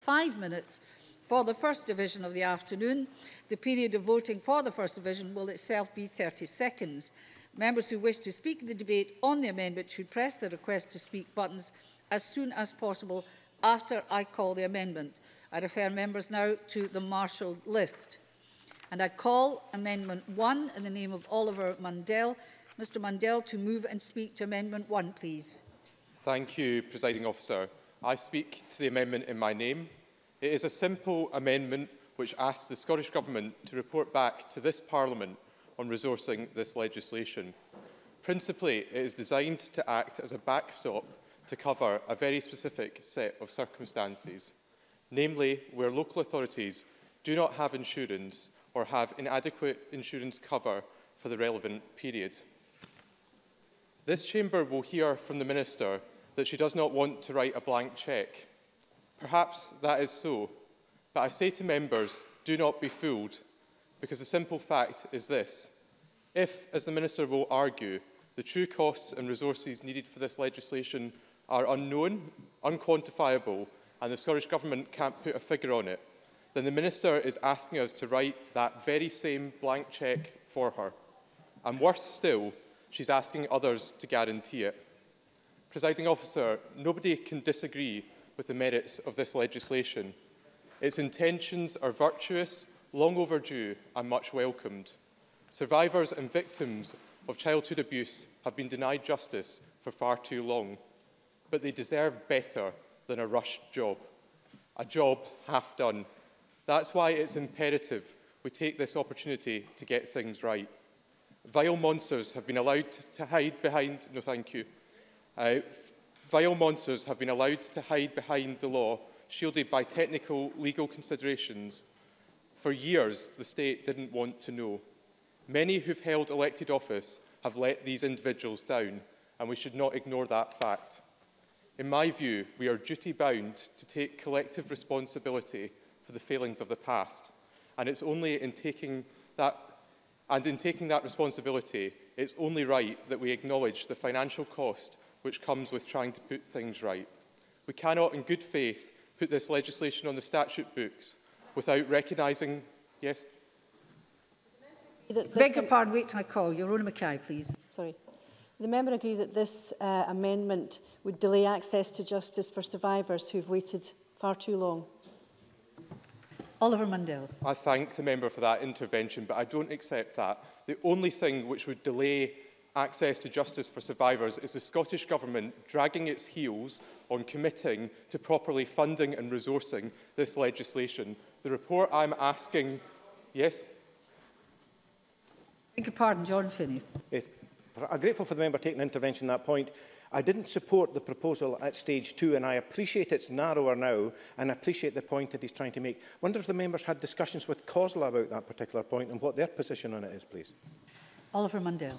five minutes for the first division of the afternoon. The period of voting for the first division will itself be 30 seconds. Members who wish to speak in the debate on the amendment should press the request to speak buttons as soon as possible after I call the amendment. I refer members now to the marshal list. And I call Amendment 1 in the name of Oliver Mundell. Mr Mundell, to move and speak to Amendment 1, please. Thank you, Presiding Officer. I speak to the amendment in my name. It is a simple amendment which asks the Scottish Government to report back to this Parliament on resourcing this legislation. Principally, it is designed to act as a backstop to cover a very specific set of circumstances, namely where local authorities do not have insurance or have inadequate insurance cover for the relevant period. This chamber will hear from the Minister that she does not want to write a blank cheque Perhaps that is so, but I say to members, do not be fooled, because the simple fact is this. If, as the Minister will argue, the true costs and resources needed for this legislation are unknown, unquantifiable, and the Scottish Government can't put a figure on it, then the Minister is asking us to write that very same blank cheque for her. And worse still, she's asking others to guarantee it. Presiding officer, nobody can disagree with the merits of this legislation. Its intentions are virtuous, long overdue and much welcomed. Survivors and victims of childhood abuse have been denied justice for far too long, but they deserve better than a rushed job, a job half done. That's why it's imperative we take this opportunity to get things right. Vile monsters have been allowed to hide behind, no thank you, uh, Vile monsters have been allowed to hide behind the law, shielded by technical legal considerations. For years, the state didn't want to know. Many who've held elected office have let these individuals down, and we should not ignore that fact. In my view, we are duty-bound to take collective responsibility for the failings of the past, and it's only in taking that and in taking that responsibility, it's only right that we acknowledge the financial cost which comes with trying to put things right. We cannot, in good faith, put this legislation on the statute books without recognising... Yes? That Beg your pardon, wait till I call. Your Rona Mackay, please. Sorry. The member agree that this uh, amendment would delay access to justice for survivors who've waited far too long. Oliver Mundell. I thank the member for that intervention, but I don't accept that. The only thing which would delay access to justice for survivors is the Scottish Government dragging its heels on committing to properly funding and resourcing this legislation. The report I'm asking... Yes? Beg your pardon, John Finney. I'm grateful for the member taking intervention at that point. I didn't support the proposal at stage two, and I appreciate it's narrower now, and I appreciate the point that he's trying to make. I wonder if the members had discussions with COSLA about that particular point and what their position on it is, please. Oliver Mundell.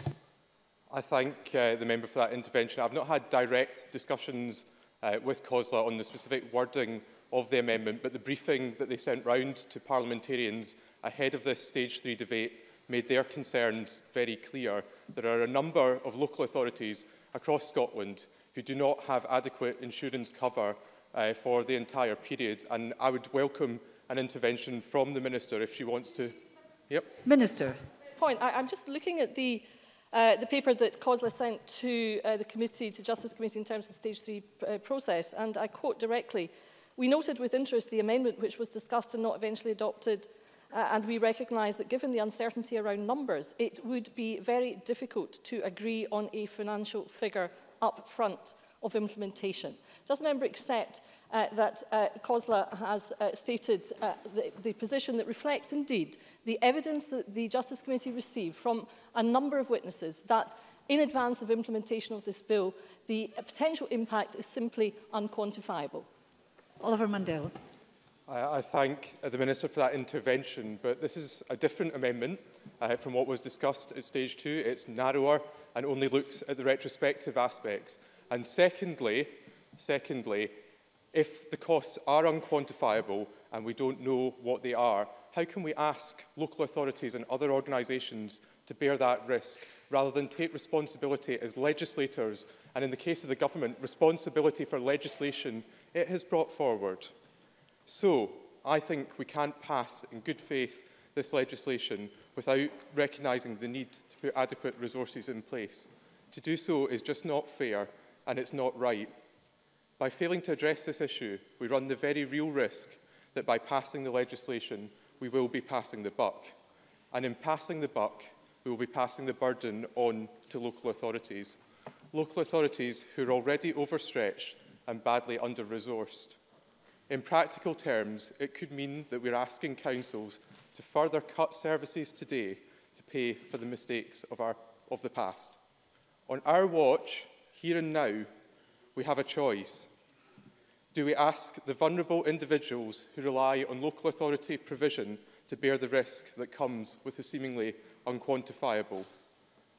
I thank uh, the member for that intervention. I've not had direct discussions uh, with COSLA on the specific wording of the amendment, but the briefing that they sent round to parliamentarians ahead of this stage three debate made their concerns very clear. There are a number of local authorities across Scotland who do not have adequate insurance cover uh, for the entire period, and I would welcome an intervention from the Minister if she wants to. Yep. Minister. Point. I, I'm just looking at the Uh, the paper that COSLA sent to uh, the committee, to Justice Committee in terms of stage three uh, process, and I quote directly, we noted with interest the amendment which was discussed and not eventually adopted, uh, and we recognise that given the uncertainty around numbers, it would be very difficult to agree on a financial figure up front of implementation. Does member accept uh, that uh, COSLA has uh, stated uh, the, the position that reflects indeed the evidence that the Justice Committee received from a number of witnesses that in advance of implementation of this bill, the potential impact is simply unquantifiable. Oliver Mandel. I, I thank the Minister for that intervention, but this is a different amendment uh, from what was discussed at stage two. It's narrower and only looks at the retrospective aspects. And secondly, secondly, if the costs are unquantifiable and we don't know what they are, how can we ask local authorities and other organisations to bear that risk rather than take responsibility as legislators and, in the case of the government, responsibility for legislation it has brought forward? So, I think we can't pass in good faith this legislation without recognising the need to put adequate resources in place. To do so is just not fair and it's not right. By failing to address this issue, we run the very real risk that by passing the legislation, we will be passing the buck. And in passing the buck, we will be passing the burden on to local authorities. Local authorities who are already overstretched and badly under-resourced. In practical terms, it could mean that we're asking councils to further cut services today to pay for the mistakes of, our, of the past. On our watch, here and now, we have a choice do we ask the vulnerable individuals who rely on local authority provision to bear the risk that comes with the seemingly unquantifiable?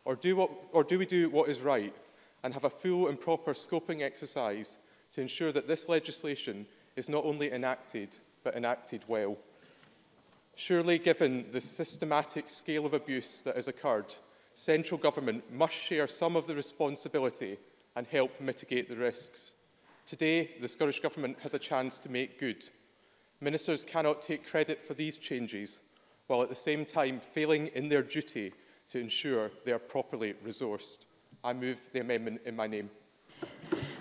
Or do, what, or do we do what is right and have a full and proper scoping exercise to ensure that this legislation is not only enacted, but enacted well? Surely, given the systematic scale of abuse that has occurred, central government must share some of the responsibility and help mitigate the risks. Today, the Scottish Government has a chance to make good. Ministers cannot take credit for these changes, while at the same time failing in their duty to ensure they are properly resourced. I move the amendment in my name.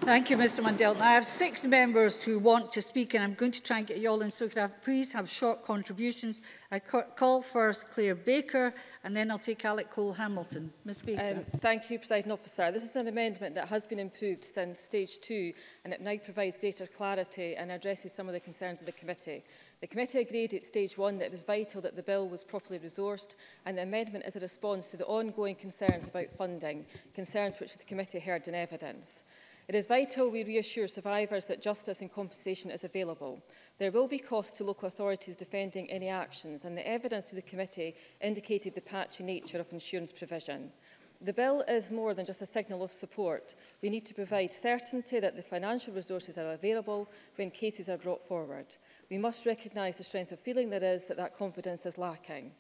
Thank you, Mr Mundell. I have six members who want to speak, and I'm going to try and get you all in. So, could I please have short contributions? I call first Claire Baker, and then I'll take Alec Cole Hamilton. Ms Baker. Um, thank you, President Officer. This is an amendment that has been improved since Stage 2, and it now provides greater clarity and addresses some of the concerns of the committee. The committee agreed at stage one that it was vital that the bill was properly resourced and the amendment is a response to the ongoing concerns about funding, concerns which the committee heard in evidence. It is vital we reassure survivors that justice and compensation is available. There will be costs to local authorities defending any actions, and the evidence to the committee indicated the patchy nature of insurance provision. The bill is more than just a signal of support. We need to provide certainty that the financial resources are available when cases are brought forward. We must recognise the strength of feeling there is that that confidence is lacking.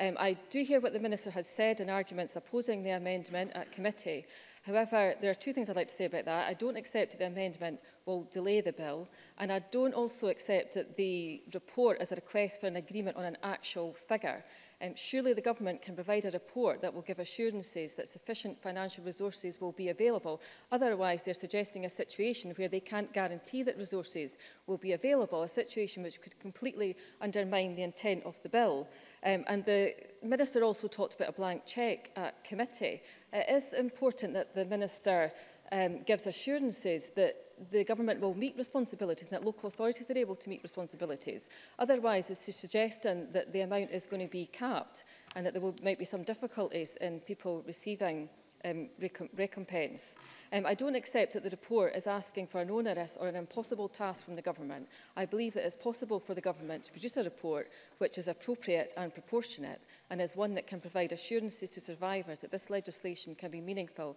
Um, I do hear what the Minister has said in arguments opposing the amendment at committee, However, there are two things I'd like to say about that. I don't accept that the amendment will delay the bill, and I don't also accept that the report is a request for an agreement on an actual figure. Um, surely the government can provide a report that will give assurances that sufficient financial resources will be available. Otherwise, they're suggesting a situation where they can't guarantee that resources will be available, a situation which could completely undermine the intent of the bill. Um, and the minister also talked about a blank cheque at committee. It is important that the Minister um, gives assurances that the government will meet responsibilities and that local authorities are able to meet responsibilities. Otherwise, it's to suggestion that the amount is going to be capped and that there will, might be some difficulties in people receiving um, recom recompense. Um, I don't accept that the report is asking for an onerous or an impossible task from the government. I believe that it is possible for the government to produce a report which is appropriate and proportionate and is one that can provide assurances to survivors that this legislation can be meaningful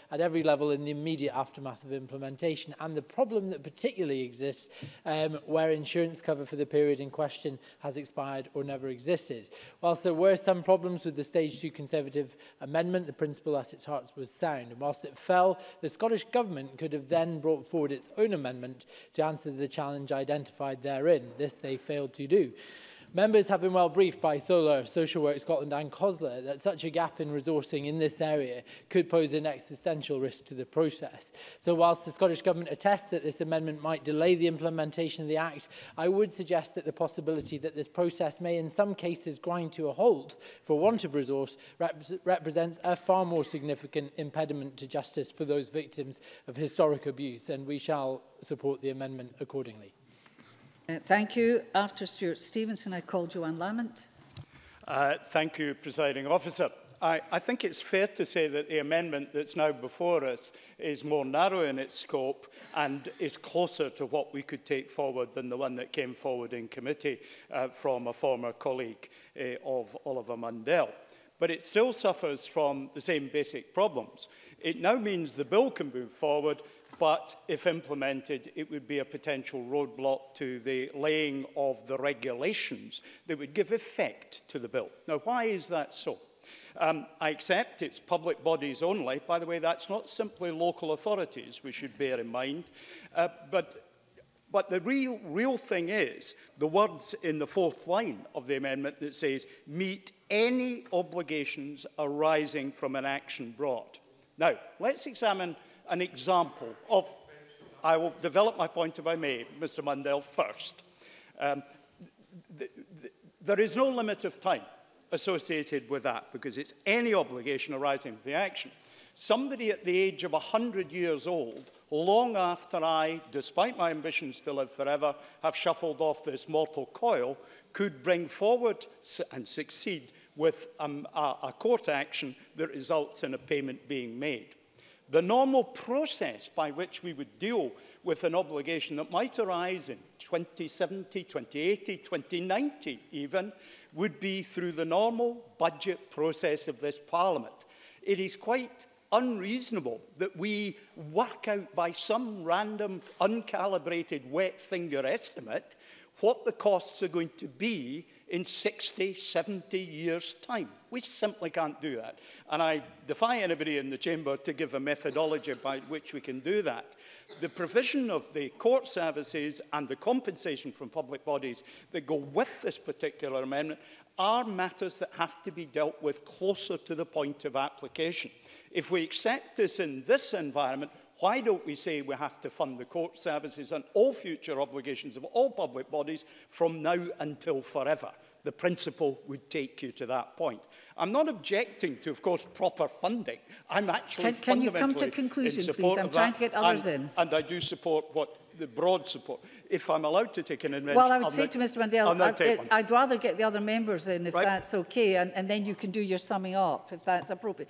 at every level in the immediate aftermath of implementation and the problem that particularly exists um, where insurance cover for the period in question has expired or never existed. Whilst there were some problems with the stage two Conservative amendment, the principle at its heart was sound. And whilst it fell, the Scottish Government could have then brought forward its own amendment to answer the challenge identified specified therein. This they failed to do. Members have been well briefed by Solar, Social Work Scotland and COSLA that such a gap in resourcing in this area could pose an existential risk to the process. So whilst the Scottish Government attests that this amendment might delay the implementation of the Act, I would suggest that the possibility that this process may in some cases grind to a halt for want of resource rep represents a far more significant impediment to justice for those victims of historic abuse and we shall support the amendment accordingly. Uh, thank you. After Stuart Stevenson, I call Joanne Lamont. Uh, thank you, Presiding Officer. I, I think it's fair to say that the amendment that's now before us is more narrow in its scope and is closer to what we could take forward than the one that came forward in committee uh, from a former colleague uh, of Oliver Mundell. But it still suffers from the same basic problems. It now means the bill can move forward but if implemented, it would be a potential roadblock to the laying of the regulations that would give effect to the bill. Now, why is that so? Um, I accept it's public bodies only. By the way, that's not simply local authorities, we should bear in mind. Uh, but But the real, real thing is the words in the fourth line of the amendment that says, meet any obligations arising from an action brought. Now, let's examine an example of... I will develop my point if I may, Mr Mundell, first. Um, the, the, there is no limit of time associated with that because it's any obligation arising from the action. Somebody at the age of 100 years old, long after I, despite my ambitions to live forever, have shuffled off this mortal coil, could bring forward and succeed with um, a, a court action that results in a payment being made. The normal process by which we would deal with an obligation that might arise in 2070, 2080, 2090 even, would be through the normal budget process of this Parliament. It is quite unreasonable that we work out by some random, uncalibrated, wet finger estimate what the costs are going to be in 60, 70 years' time. We simply can't do that. And I defy anybody in the chamber to give a methodology by which we can do that. The provision of the court services and the compensation from public bodies that go with this particular amendment are matters that have to be dealt with closer to the point of application. If we accept this in this environment, Why don't we say we have to fund the court services and all future obligations of all public bodies from now until forever? The principle would take you to that point. I'm not objecting to, of course, proper funding. I'm actually can, can you come to a conclusion, please? I'm trying that, to get others and, in. And I do support what the broad support. If I'm allowed to take an invention... Well, I would I'm say not, to Mr Mandel, I'd rather get the other members in if right. that's okay, and, and then you can do your summing up, if that's appropriate.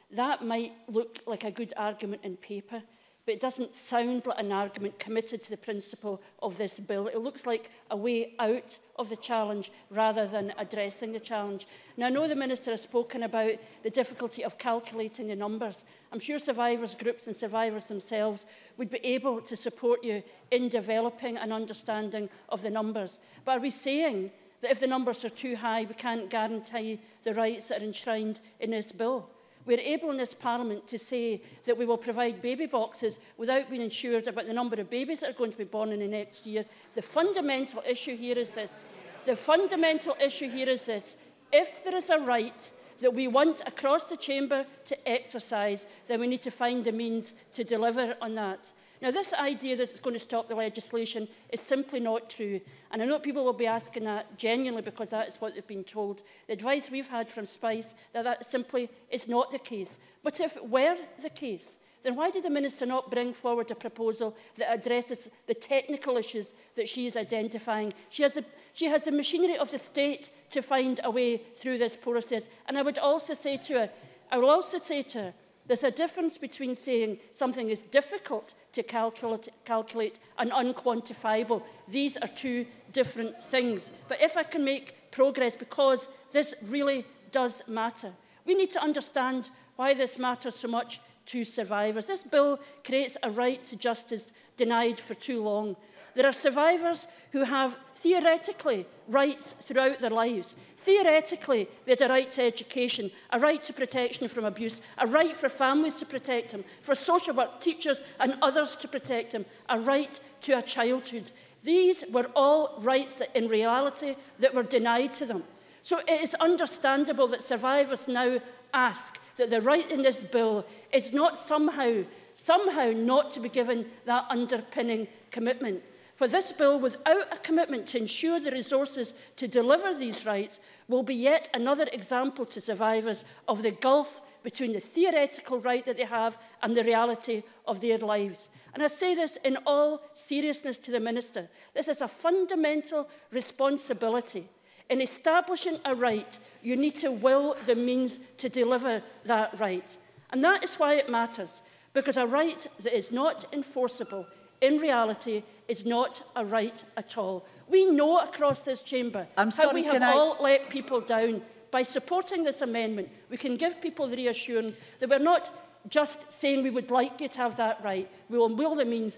That might look like a good argument in paper, but it doesn't sound like an argument committed to the principle of this bill. It looks like a way out of the challenge rather than addressing the challenge. Now, I know the Minister has spoken about the difficulty of calculating the numbers. I'm sure survivors groups and survivors themselves would be able to support you in developing an understanding of the numbers. But are we saying that if the numbers are too high, we can't guarantee the rights that are enshrined in this bill? We're able in this Parliament to say that we will provide baby boxes without being insured about the number of babies that are going to be born in the next year. The fundamental issue here is this. The fundamental issue here is this. If there is a right that we want across the chamber to exercise, then we need to find the means to deliver on that. Now, this idea that it's going to stop the legislation is simply not true. And I know people will be asking that genuinely because that is what they've been told. The advice we've had from Spice that that simply is not the case. But if it were the case, then why did the Minister not bring forward a proposal that addresses the technical issues that she is identifying? She has the, she has the machinery of the state to find a way through this process. And I would also say to her, I will also say to her There's a difference between saying something is difficult to calculate, calculate and unquantifiable. These are two different things. But if I can make progress, because this really does matter. We need to understand why this matters so much to survivors. This bill creates a right to justice denied for too long. There are survivors who have theoretically rights throughout their lives. Theoretically, they had a right to education, a right to protection from abuse, a right for families to protect them, for social work, teachers and others to protect them, a right to a childhood. These were all rights that in reality that were denied to them. So it is understandable that survivors now ask that the right in this bill is not somehow, somehow not to be given that underpinning commitment for this bill, without a commitment to ensure the resources to deliver these rights, will be yet another example to survivors of the gulf between the theoretical right that they have and the reality of their lives. And I say this in all seriousness to the Minister. This is a fundamental responsibility. In establishing a right, you need to will the means to deliver that right. And that is why it matters, because a right that is not enforceable in reality is not a right at all. We know across this chamber I'm how sorry, we have I... all let people down. By supporting this amendment, we can give people the reassurance that we're not just saying we would like you to have that right. We will will the means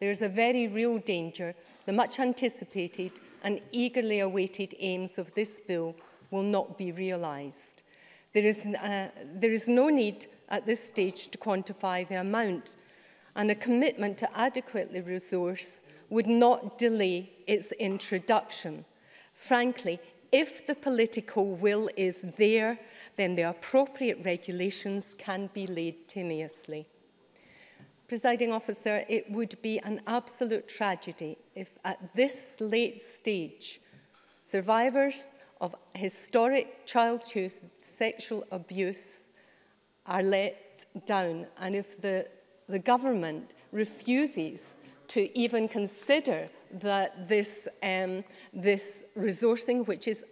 there is a very real danger the much anticipated and eagerly awaited aims of this bill will not be realised. There, is, uh, there is no need at this stage to quantify the amount and a commitment to adequately resource would not delay its introduction. Frankly, if the political will is there, then the appropriate regulations can be laid tenuously. Presiding officer, it would be an absolute tragedy if at this late stage survivors of historic childhood sexual abuse are let down and if the, the government refuses to even consider that this, um, this resourcing, which is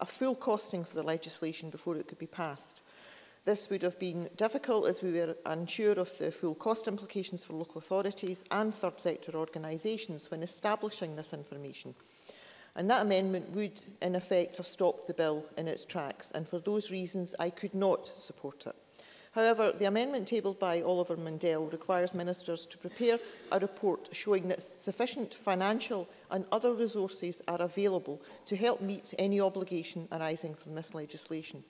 a full costing for the legislation before it could be passed. This would have been difficult as we were unsure of the full cost implications for local authorities and third sector organisations when establishing this information. And that amendment would, in effect, have stopped the bill in its tracks. And for those reasons, I could not support it. However, the amendment tabled by Oliver Mundell requires ministers to prepare a report showing that sufficient financial and other resources are available to help meet any obligation arising from this legislation.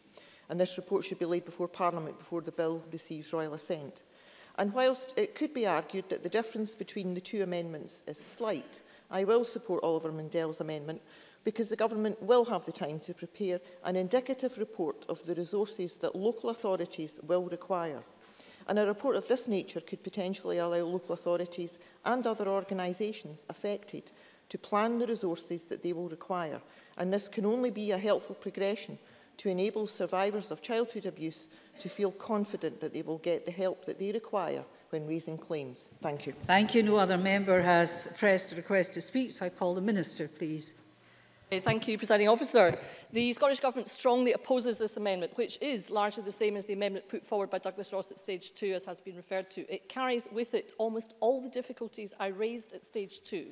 And this report should be laid before Parliament before the bill receives royal assent. And whilst it could be argued that the difference between the two amendments is slight, I will support Oliver Mundell's amendment because the government will have the time to prepare an indicative report of the resources that local authorities will require. And a report of this nature could potentially allow local authorities and other organisations affected to plan the resources that they will require. And this can only be a helpful progression to enable survivors of childhood abuse to feel confident that they will get the help that they require when raising claims. Thank you. Thank you. No other member has pressed a request to speak, so I call the Minister, please. Thank you, Presiding Officer. The Scottish Government strongly opposes this amendment, which is largely the same as the amendment put forward by Douglas Ross at Stage 2, as has been referred to. It carries with it almost all the difficulties I raised at Stage 2.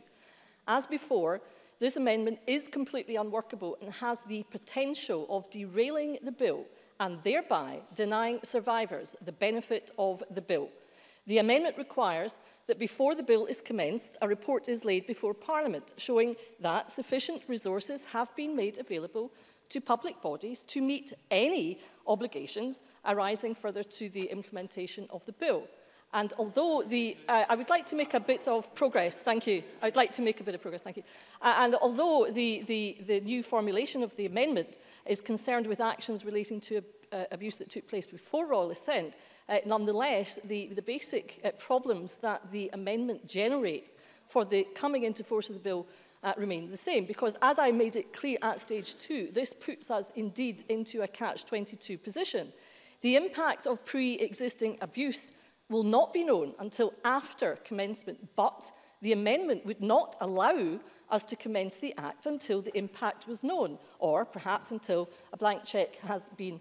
As before, this amendment is completely unworkable and has the potential of derailing the bill and thereby denying survivors the benefit of the bill. The amendment requires that before the bill is commenced, a report is laid before Parliament showing that sufficient resources have been made available to public bodies to meet any obligations arising further to the implementation of the bill. And although the, uh, I would like to make a bit of progress, thank you. I would like to make a bit of progress, thank you. Uh, and although the, the, the new formulation of the amendment is concerned with actions relating to uh, abuse that took place before royal assent, Uh, nonetheless, the, the basic uh, problems that the amendment generates for the coming into force of the bill uh, remain the same because as I made it clear at stage two, this puts us indeed into a catch-22 position. The impact of pre-existing abuse will not be known until after commencement, but the amendment would not allow us to commence the act until the impact was known or perhaps until a blank cheque has been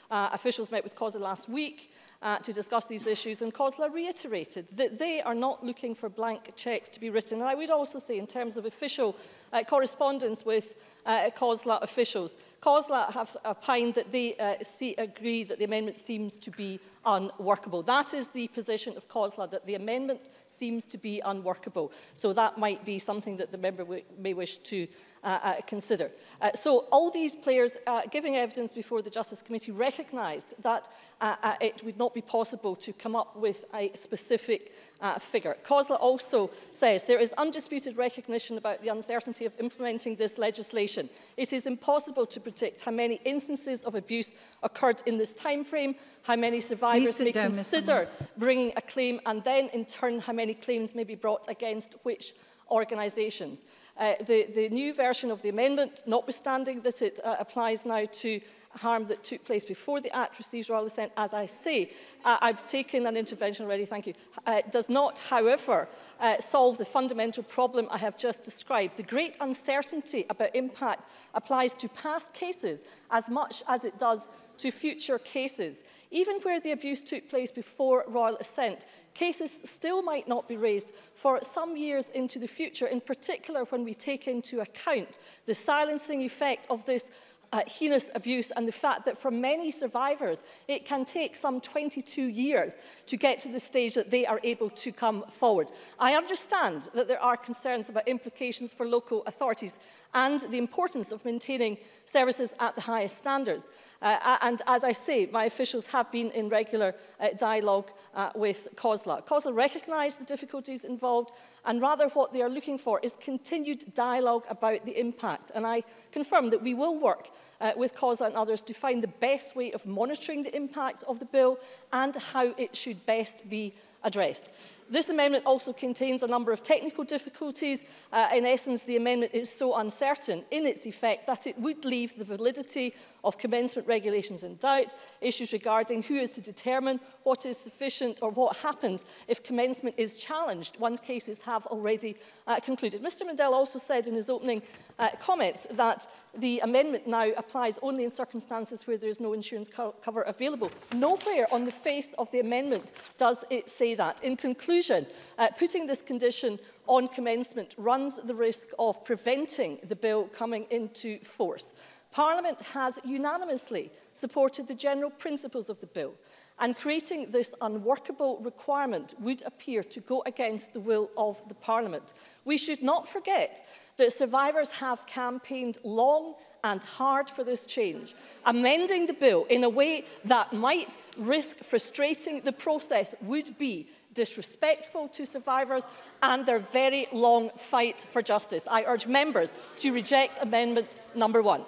uh, officials met with COSLA last week, uh, to discuss these issues and COSLA reiterated that they are not looking for blank cheques to be written. And I would also say in terms of official uh, correspondence with uh, COSLA officials. COSLA have opined that they uh, see, agree that the amendment seems to be unworkable. That is the position of COSLA, that the amendment seems to be unworkable. So that might be something that the member may wish to uh, uh, consider. Uh, so all these players uh, giving evidence before the Justice Committee recognised that uh, uh, it would not be possible to come up with a specific uh, figure. COSLA also says there is undisputed recognition about the uncertainty of implementing this legislation. It is impossible to predict how many instances of abuse occurred in this time frame, how many survivors may down, consider bringing a claim, and then in turn how many claims may be brought against which organisations. Uh, the, the new version of the amendment, notwithstanding that it uh, applies now to harm that took place before the Act receives royal assent, as I say, uh, I've taken an intervention already, thank you, uh, does not, however, uh, solve the fundamental problem I have just described. The great uncertainty about impact applies to past cases as much as it does to future cases. Even where the abuse took place before royal assent, cases still might not be raised for some years into the future, in particular when we take into account the silencing effect of this uh, heinous abuse and the fact that for many survivors, it can take some 22 years to get to the stage that they are able to come forward. I understand that there are concerns about implications for local authorities and the importance of maintaining services at the highest standards. Uh, and as I say, my officials have been in regular uh, dialogue uh, with COSLA. COSLA recognise the difficulties involved and rather what they are looking for is continued dialogue about the impact. And I confirm that we will work uh, with COSLA and others to find the best way of monitoring the impact of the bill and how it should best be addressed. This amendment also contains a number of technical difficulties. Uh, in essence, the amendment is so uncertain in its effect that it would leave the validity of commencement regulations in doubt, issues regarding who is to determine what is sufficient or what happens if commencement is challenged once cases have already uh, concluded. Mr Mandel also said in his opening uh, comments that the amendment now applies only in circumstances where there is no insurance co cover available. Nowhere on the face of the amendment does it say that. In conclusion, conclusion, uh, putting this condition on commencement runs the risk of preventing the bill coming into force. Parliament has unanimously supported the general principles of the bill, and creating this unworkable requirement would appear to go against the will of the Parliament. We should not forget that survivors have campaigned long and hard for this change, amending the bill in a way that might risk frustrating the process would be disrespectful to survivors and their very long fight for justice. I urge members to reject amendment number one.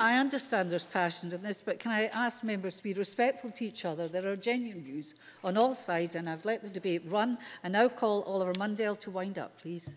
I understand there's passions in this, but can I ask members to be respectful to each other? There are genuine views on all sides, and I've let the debate run. I now call Oliver Mundell to wind up, please.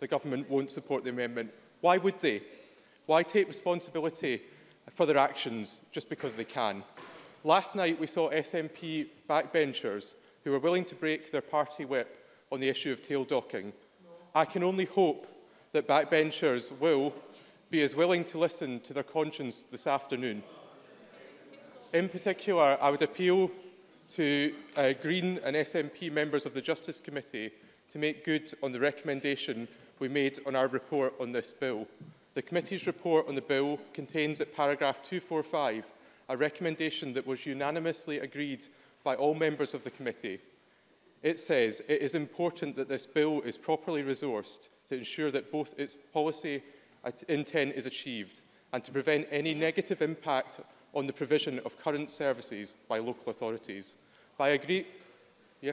the government won't support the amendment. Why would they? Why take responsibility for their actions just because they can. Last night we saw SNP backbenchers who were willing to break their party whip on the issue of tail docking. I can only hope that backbenchers will be as willing to listen to their conscience this afternoon. In particular, I would appeal to uh, Green and SNP members of the Justice Committee to make good on the recommendation we made on our report on this bill. The committee's report on the bill contains at paragraph 245 a recommendation that was unanimously agreed by all members of the committee. It says it is important that this bill is properly resourced to ensure that both its policy intent is achieved and to prevent any negative impact on the provision of current services by local authorities. By agree... Yeah.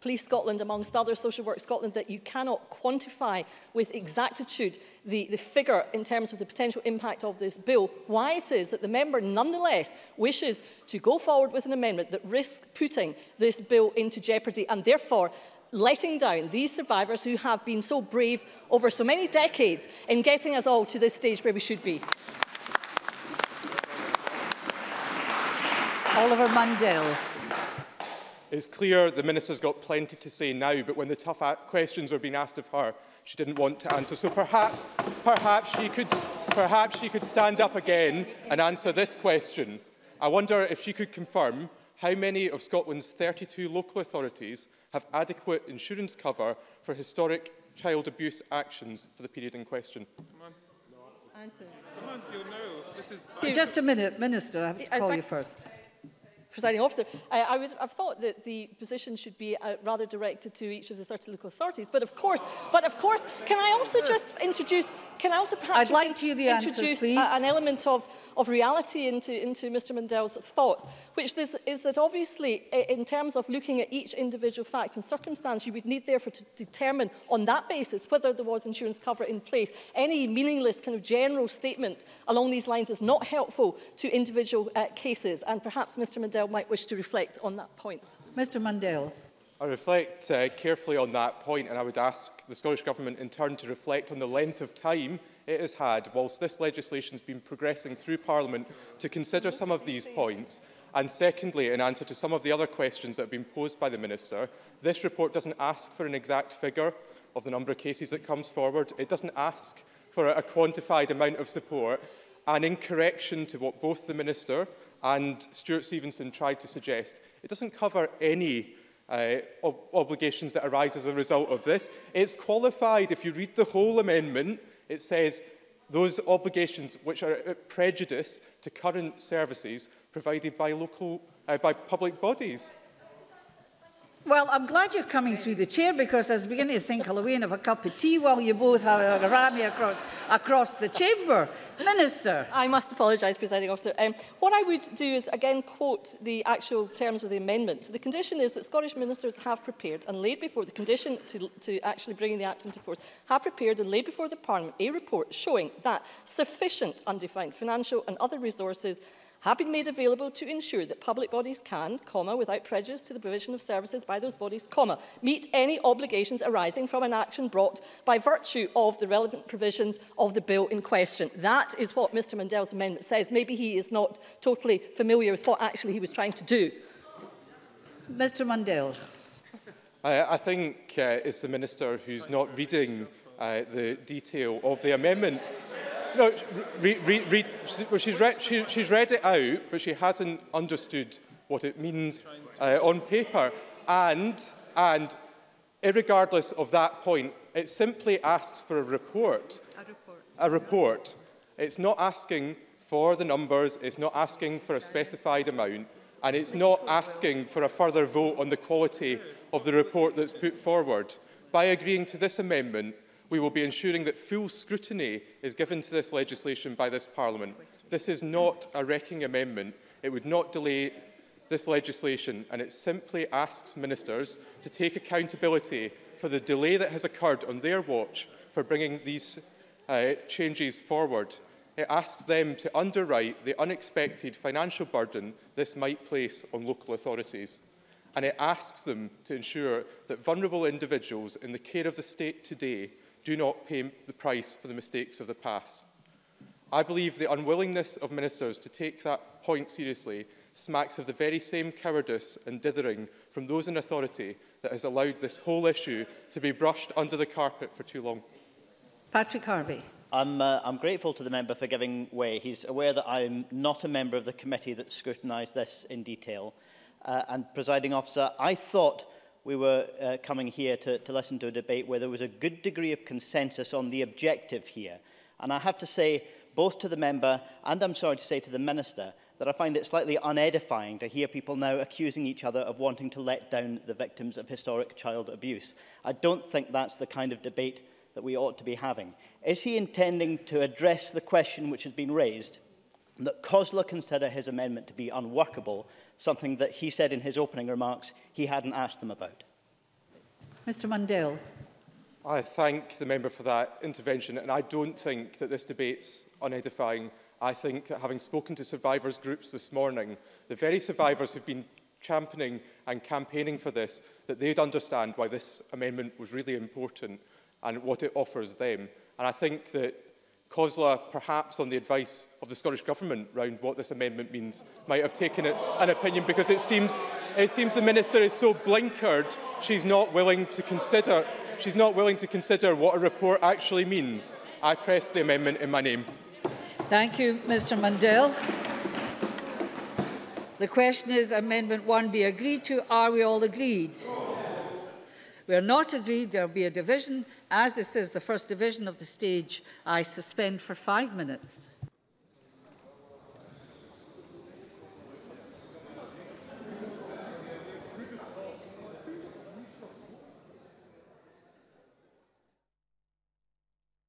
Police Scotland, amongst other Social Work Scotland, that you cannot quantify with exactitude the, the figure in terms of the potential impact of this bill, why it is that the member nonetheless wishes to go forward with an amendment that risks putting this bill into jeopardy and therefore letting down these survivors who have been so brave over so many decades in getting us all to this stage where we should be. Oliver Mundell. It's clear the Minister's got plenty to say now, but when the tough questions were being asked of her, she didn't want to answer. So perhaps, perhaps, she could, perhaps she could stand up again and answer this question. I wonder if she could confirm how many of Scotland's 32 local authorities have adequate insurance cover for historic child abuse actions for the period in question? Answer. Come on, Just a minute, Minister. I have to call you first. presiding officer, I, I would have thought that the position should be uh, rather directed to each of the 30 local authorities. But of course, but of course, can I also just introduce can I also perhaps I'd like to the introduce answers, please. A, an element of, of reality into, into Mr Mandel's thoughts, which this, is that obviously in terms of looking at each individual fact and circumstance, you would need therefore to determine on that basis whether there was insurance cover in place. Any meaningless kind of general statement along these lines is not helpful to individual uh, cases, and perhaps Mr Mandel might wish to reflect on that point. Mr Mandel. I reflect uh, carefully on that point and I would ask the Scottish Government in turn to reflect on the length of time it has had whilst this legislation has been progressing through Parliament to consider some of these points. And secondly, in answer to some of the other questions that have been posed by the Minister, this report doesn't ask for an exact figure of the number of cases that comes forward. It doesn't ask for a, a quantified amount of support. And in correction to what both the Minister and Stuart Stevenson tried to suggest, it doesn't cover any Uh, ob obligations that arise as a result of this. It's qualified, if you read the whole amendment, it says those obligations which are a uh, prejudice to current services provided by local, uh, by public bodies. Well, I'm glad you're coming through the chair because I was beginning to think Halloween of a cup of tea while you both have a rammy across, across the chamber. Minister. I must apologise, presiding officer. Um, what I would do is again quote the actual terms of the amendment. The condition is that Scottish ministers have prepared and laid before the condition to, to actually bringing the Act into force, have prepared and laid before the Parliament a report showing that sufficient undefined financial and other resources have been made available to ensure that public bodies can, comma, without prejudice to the provision of services by those bodies, comma, meet any obligations arising from an action brought by virtue of the relevant provisions of the bill in question. That is what Mr Mandel's amendment says. Maybe he is not totally familiar with what actually he was trying to do. Mr Mundell. I, I think uh, it's the Minister who's not reading uh, the detail of the amendment. no, read, read, read. Well, she's, read she, she's read it out, but she hasn't understood what it means uh, on paper. And, and irregardless of that point, it simply asks for a report. A report. A report. It's not asking for the numbers, it's not asking for a specified amount, and it's not asking for a further vote on the quality of the report that's put forward. By agreeing to this amendment, we will be ensuring that full scrutiny is given to this legislation by this Parliament. This is not a wrecking amendment. It would not delay this legislation and it simply asks ministers to take accountability for the delay that has occurred on their watch for bringing these uh, changes forward. It asks them to underwrite the unexpected financial burden this might place on local authorities. And it asks them to ensure that vulnerable individuals in the care of the state today do not pay the price for the mistakes of the past. I believe the unwillingness of ministers to take that point seriously smacks of the very same cowardice and dithering from those in authority that has allowed this whole issue to be brushed under the carpet for too long. Patrick Harvey. I'm, uh, I'm grateful to the member for giving way. He's aware that I'm not a member of the committee that scrutinised this in detail. Uh, and, presiding officer, I thought we were uh, coming here to, to listen to a debate where there was a good degree of consensus on the objective here. And I have to say, both to the member and I'm sorry to say to the minister, that I find it slightly unedifying to hear people now accusing each other of wanting to let down the victims of historic child abuse. I don't think that's the kind of debate that we ought to be having. Is he intending to address the question which has been raised that Kosler consider his amendment to be unworkable, something that he said in his opening remarks he hadn't asked them about. Mr Mundell. I thank the member for that intervention and I don't think that this debate's unedifying. I think that having spoken to survivors groups this morning, the very survivors who've been championing and campaigning for this, that they'd understand why this amendment was really important and what it offers them. And I think that COSLA, perhaps on the advice of the Scottish Government around what this amendment means, might have taken a, an opinion because it seems, it seems the Minister is so blinkered she's not willing to consider she's not willing to consider what a report actually means. I press the amendment in my name. Thank you, Mr Mundell. The question is Amendment 1 be agreed to. Are we all agreed? Yes. We are not agreed. There will be a division. As this is the first division of the stage, I suspend for five minutes.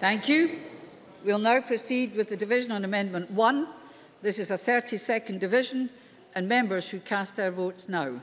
Thank you. We'll now proceed with the division on Amendment 1. This is a 30-second division, and members should cast their votes now.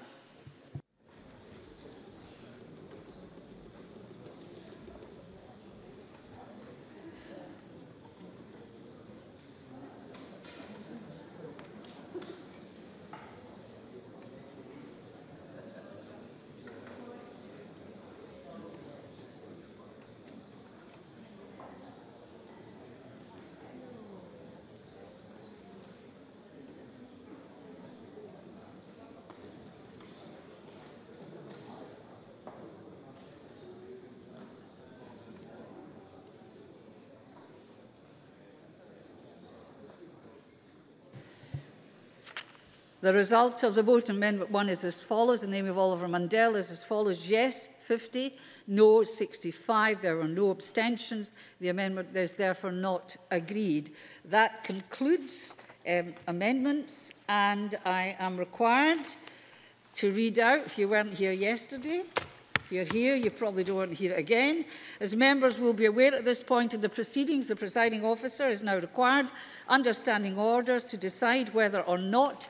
The result of the vote on Amendment 1 is as follows. The name of Oliver Mundell is as follows. Yes, 50. No, 65. There are no abstentions. The amendment is therefore not agreed. That concludes um, amendments and I am required to read out, if you weren't here yesterday, if you're here, you probably don't want to hear it again. As members will be aware at this point in the proceedings, the presiding officer is now required, understanding orders, to decide whether or not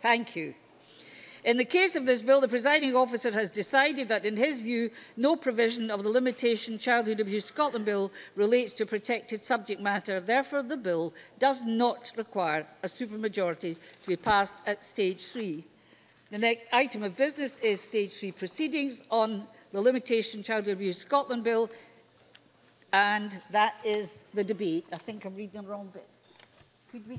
Thank you. In the case of this bill, the presiding officer has decided that, in his view, no provision of the Limitation Childhood Abuse Scotland Bill relates to protected subject matter. Therefore, the bill does not require a supermajority to be passed at stage three. The next item of business is stage three proceedings on the Limitation Childhood Abuse Scotland Bill, and that is the debate. I think I'm reading the wrong bit. Could we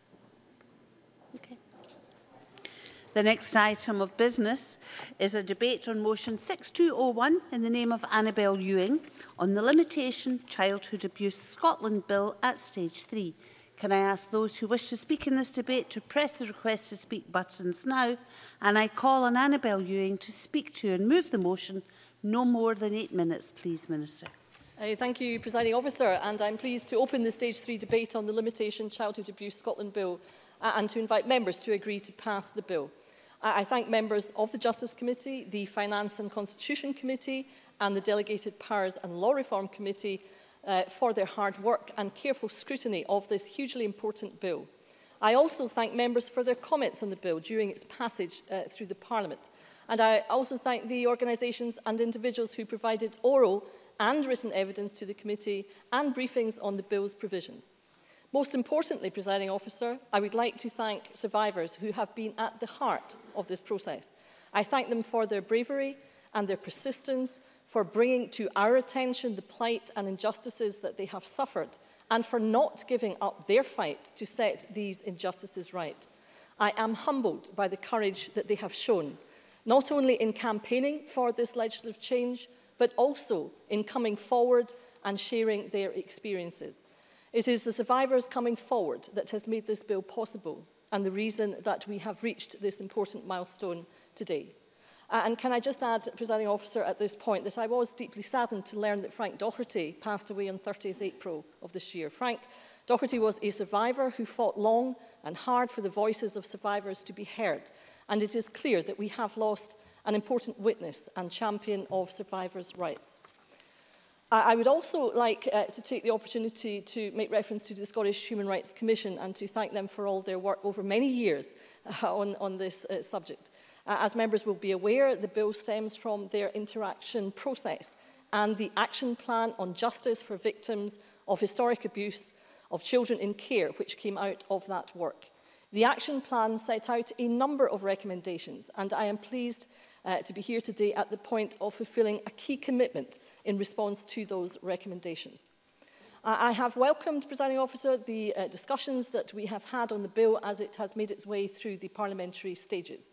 The next item of business is a debate on motion 6201 in the name of Annabel Ewing on the Limitation Childhood Abuse Scotland Bill at Stage 3. Can I ask those who wish to speak in this debate to press the request to speak buttons now? And I call on Annabel Ewing to speak to and move the motion. No more than eight minutes, please, Minister. Uh, thank you, Presiding Officer, and I'm pleased to open the Stage 3 debate on the Limitation Childhood Abuse Scotland Bill uh, and to invite members to agree to pass the bill. I thank members of the Justice Committee, the Finance and Constitution Committee and the Delegated Powers and Law Reform Committee uh, for their hard work and careful scrutiny of this hugely important bill. I also thank members for their comments on the bill during its passage uh, through the Parliament. And I also thank the organisations and individuals who provided oral and written evidence to the committee and briefings on the bill's provisions. Most importantly, presiding officer, I would like to thank survivors who have been at the heart of this process. I thank them for their bravery and their persistence, for bringing to our attention the plight and injustices that they have suffered, and for not giving up their fight to set these injustices right. I am humbled by the courage that they have shown, not only in campaigning for this legislative change, but also in coming forward and sharing their experiences. It is the survivors coming forward that has made this bill possible and the reason that we have reached this important milestone today. Uh, and can I just add, presiding officer, at this point, that I was deeply saddened to learn that Frank Doherty passed away on 30th April of this year. Frank Doherty was a survivor who fought long and hard for the voices of survivors to be heard. And it is clear that we have lost an important witness and champion of survivors' rights. I, I would also like uh, to take the opportunity to make reference to the Scottish Human Rights Commission and to thank them for all their work over many years uh, on, on this uh, subject. Uh, as members will be aware, the bill stems from their interaction process and the action plan on justice for victims of historic abuse of children in care, which came out of that work. The action plan set out a number of recommendations, and I am pleased uh, to be here today at the point of fulfilling a key commitment – in response to those recommendations. I have welcomed, presiding officer, the uh, discussions that we have had on the bill as it has made its way through the parliamentary stages.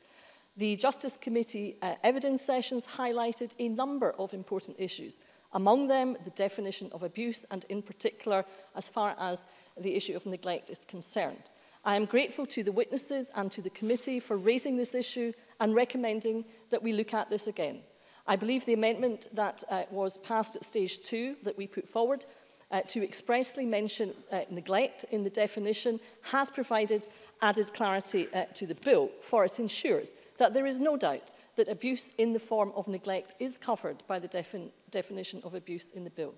The Justice Committee uh, evidence sessions highlighted a number of important issues, among them the definition of abuse and in particular as far as the issue of neglect is concerned. I am grateful to the witnesses and to the committee for raising this issue and recommending that we look at this again. I believe the amendment that uh, was passed at stage two that we put forward uh, to expressly mention uh, neglect in the definition has provided added clarity uh, to the bill, for it ensures that there is no doubt that abuse in the form of neglect is covered by the defin definition of abuse in the bill.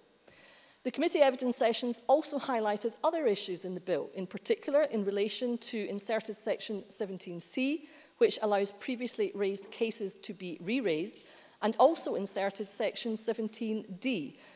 The committee evidence sessions also highlighted other issues in the bill, in particular in relation to inserted section 17C, which allows previously raised cases to be re-raised and also inserted Section 17D,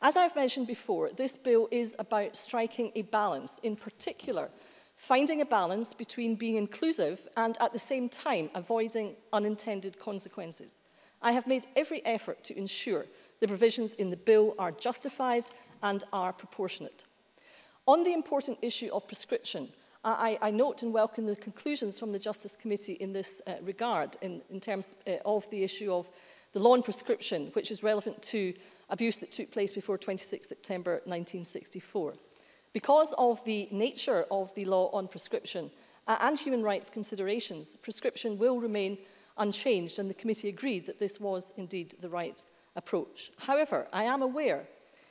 As I've mentioned before, this bill is about striking a balance, in particular, finding a balance between being inclusive and at the same time avoiding unintended consequences. I have made every effort to ensure the provisions in the bill are justified and are proportionate. On the important issue of prescription, I, I note and welcome the conclusions from the Justice Committee in this uh, regard in, in terms uh, of the issue of the law on prescription, which is relevant to abuse that took place before 26 September 1964. Because of the nature of the law on prescription uh, and human rights considerations, prescription will remain unchanged and the committee agreed that this was indeed the right approach. However, I am aware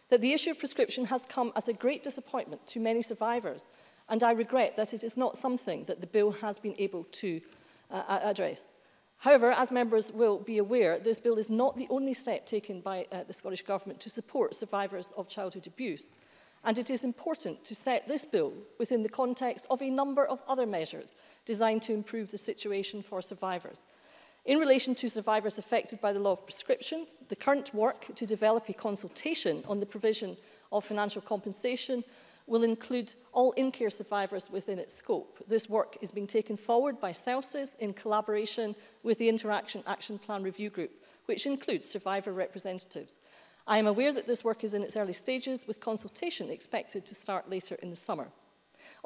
that the issue of prescription has come as a great disappointment to many survivors and I regret that it is not something that the bill has been able to uh, uh address. However, as members will be aware, this bill is not the only step taken by uh, the Scottish Government to support survivors of childhood abuse. And it is important to set this bill within the context of a number of other measures designed to improve the situation for survivors. In relation to survivors affected by the law of prescription, the current work to develop a consultation on the provision of financial compensation will include all in-care survivors within its scope. This work is being taken forward by CELSIS in collaboration with the Interaction Action Plan Review Group, which includes survivor representatives. I am aware that this work is in its early stages, with consultation expected to start later in the summer.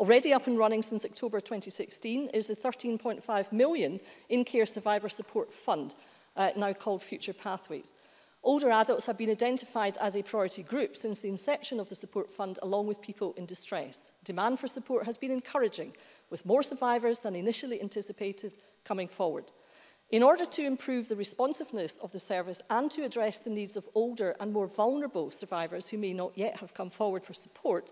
Already up and running since October 2016 is the 13.5 million in-care survivor support fund, uh, now called Future Pathways. Older adults have been identified as a priority group since the inception of the support fund along with people in distress. Demand for support has been encouraging with more survivors than initially anticipated coming forward. In order to improve the responsiveness of the service and to address the needs of older and more vulnerable survivors who may not yet have come forward for support,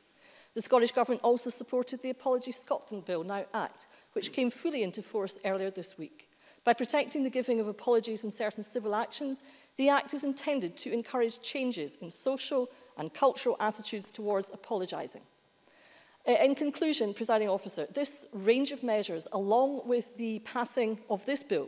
The Scottish Government also supported the Apology Scotland Bill, now Act, which came fully into force earlier this week. By protecting the giving of apologies in certain civil actions, the Act is intended to encourage changes in social and cultural attitudes towards apologising. Uh, in conclusion, presiding officer, this range of measures, along with the passing of this bill,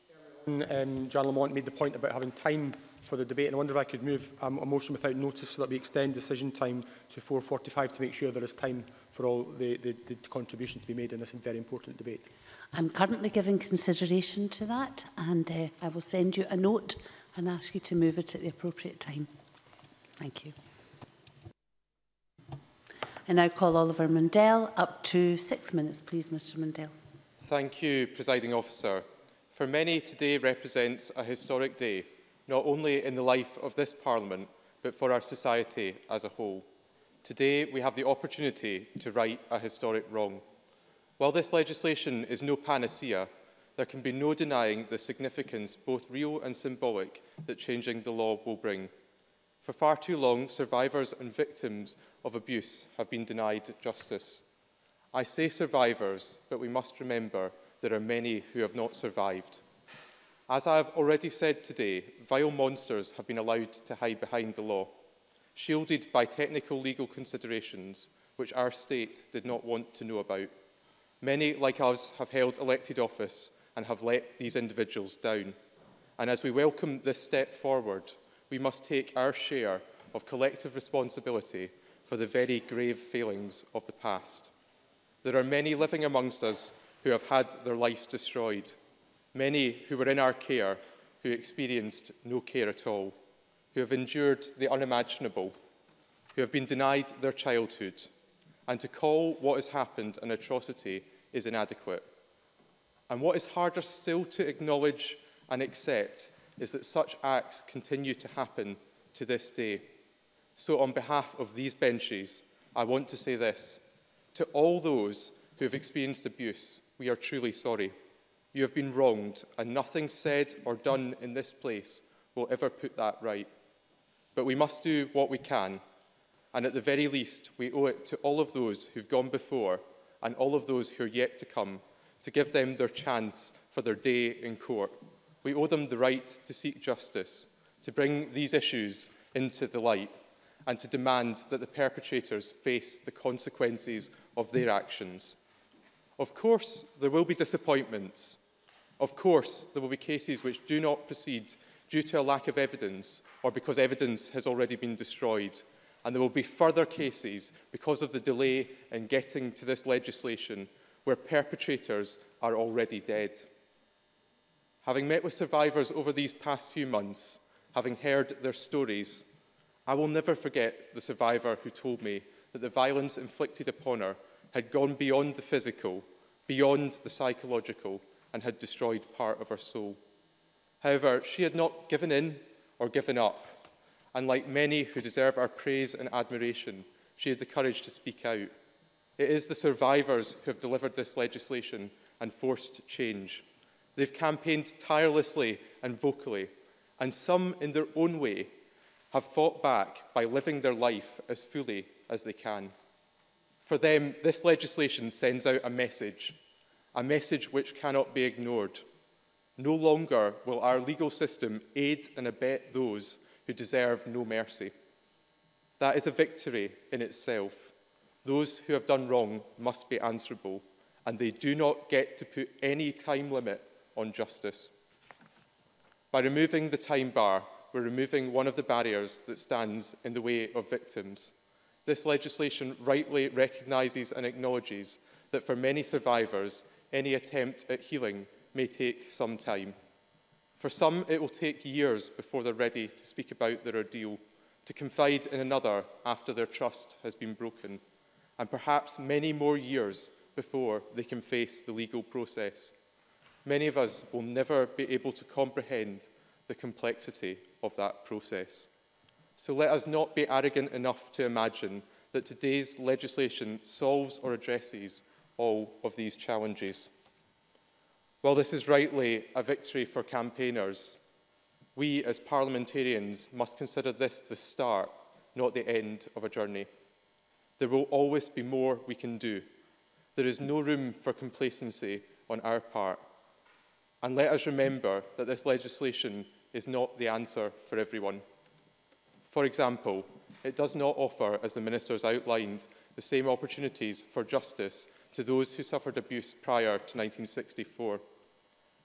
Um, John Lamont made the point about having time for the debate, and I wonder if I could move um, a motion without notice so that we extend decision time to 4.45 to make sure there is time for all the, the, the contributions to be made in this very important debate. I'm currently giving consideration to that, and uh, I will send you a note and ask you to move it at the appropriate time. Thank you. I now call Oliver Mundell up to six minutes, please, Mr Mundell. Thank you, Presiding Officer. For many, today represents a historic day, not only in the life of this Parliament, but for our society as a whole. Today, we have the opportunity to right a historic wrong. While this legislation is no panacea, there can be no denying the significance, both real and symbolic, that changing the law will bring. For far too long, survivors and victims of abuse have been denied justice. I say survivors, but we must remember there are many who have not survived. As I have already said today, vile monsters have been allowed to hide behind the law, shielded by technical legal considerations which our state did not want to know about. Many, like us, have held elected office and have let these individuals down. And as we welcome this step forward, we must take our share of collective responsibility for the very grave failings of the past. There are many living amongst us who have had their lives destroyed, many who were in our care who experienced no care at all, who have endured the unimaginable, who have been denied their childhood, and to call what has happened an atrocity is inadequate. And what is harder still to acknowledge and accept is that such acts continue to happen to this day. So on behalf of these benches, I want to say this. To all those who have experienced abuse, we are truly sorry. You have been wronged, and nothing said or done in this place will ever put that right. But we must do what we can, and at the very least, we owe it to all of those who've gone before and all of those who are yet to come to give them their chance for their day in court. we owe them the right to seek justice, to bring these issues into the light and to demand that the perpetrators face the consequences of their actions. Of course, there will be disappointments. Of course, there will be cases which do not proceed due to a lack of evidence or because evidence has already been destroyed. And there will be further cases because of the delay in getting to this legislation where perpetrators are already dead. Having met with survivors over these past few months, having heard their stories, I will never forget the survivor who told me that the violence inflicted upon her had gone beyond the physical, beyond the psychological, and had destroyed part of her soul. However, she had not given in or given up, and like many who deserve our praise and admiration, she had the courage to speak out. It is the survivors who have delivered this legislation and forced change. They've campaigned tirelessly and vocally, and some in their own way have fought back by living their life as fully as they can. For them, this legislation sends out a message, a message which cannot be ignored. No longer will our legal system aid and abet those who deserve no mercy. That is a victory in itself. Those who have done wrong must be answerable, and they do not get to put any time limit on justice. By removing the time bar, we're removing one of the barriers that stands in the way of victims. This legislation rightly recognises and acknowledges that for many survivors, any attempt at healing may take some time. For some, it will take years before they're ready to speak about their ordeal, to confide in another after their trust has been broken, and perhaps many more years before they can face the legal process many of us will never be able to comprehend the complexity of that process. So let us not be arrogant enough to imagine that today's legislation solves or addresses all of these challenges. While this is rightly a victory for campaigners, we as parliamentarians must consider this the start, not the end of a journey. There will always be more we can do. There is no room for complacency on our part, And let us remember that this legislation is not the answer for everyone. For example, it does not offer, as the Minister has outlined, the same opportunities for justice to those who suffered abuse prior to 1964.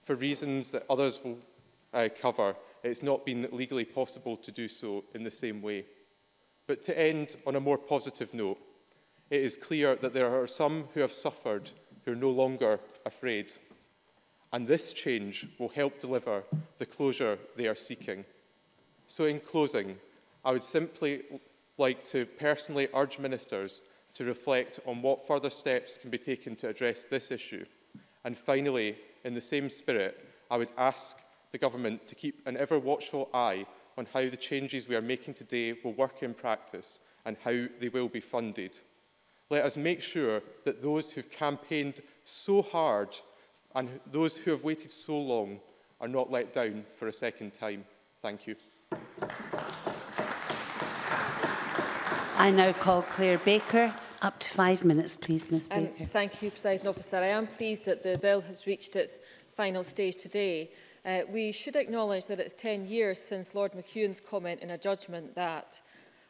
For reasons that others will uh, cover, it's not been legally possible to do so in the same way. But to end on a more positive note, it is clear that there are some who have suffered who are no longer afraid. and this change will help deliver the closure they are seeking. So in closing, I would simply like to personally urge ministers to reflect on what further steps can be taken to address this issue. And finally, in the same spirit, I would ask the government to keep an ever watchful eye on how the changes we are making today will work in practice and how they will be funded. Let us make sure that those who've campaigned so hard and those who have waited so long are not let down for a second time. Thank you. I now call Claire Baker. Up to five minutes, please, Ms Baker. Um, thank you, President Officer. I am pleased that the bill has reached its final stage today. Uh, we should acknowledge that it's 10 years since Lord McEwen's comment in a judgment that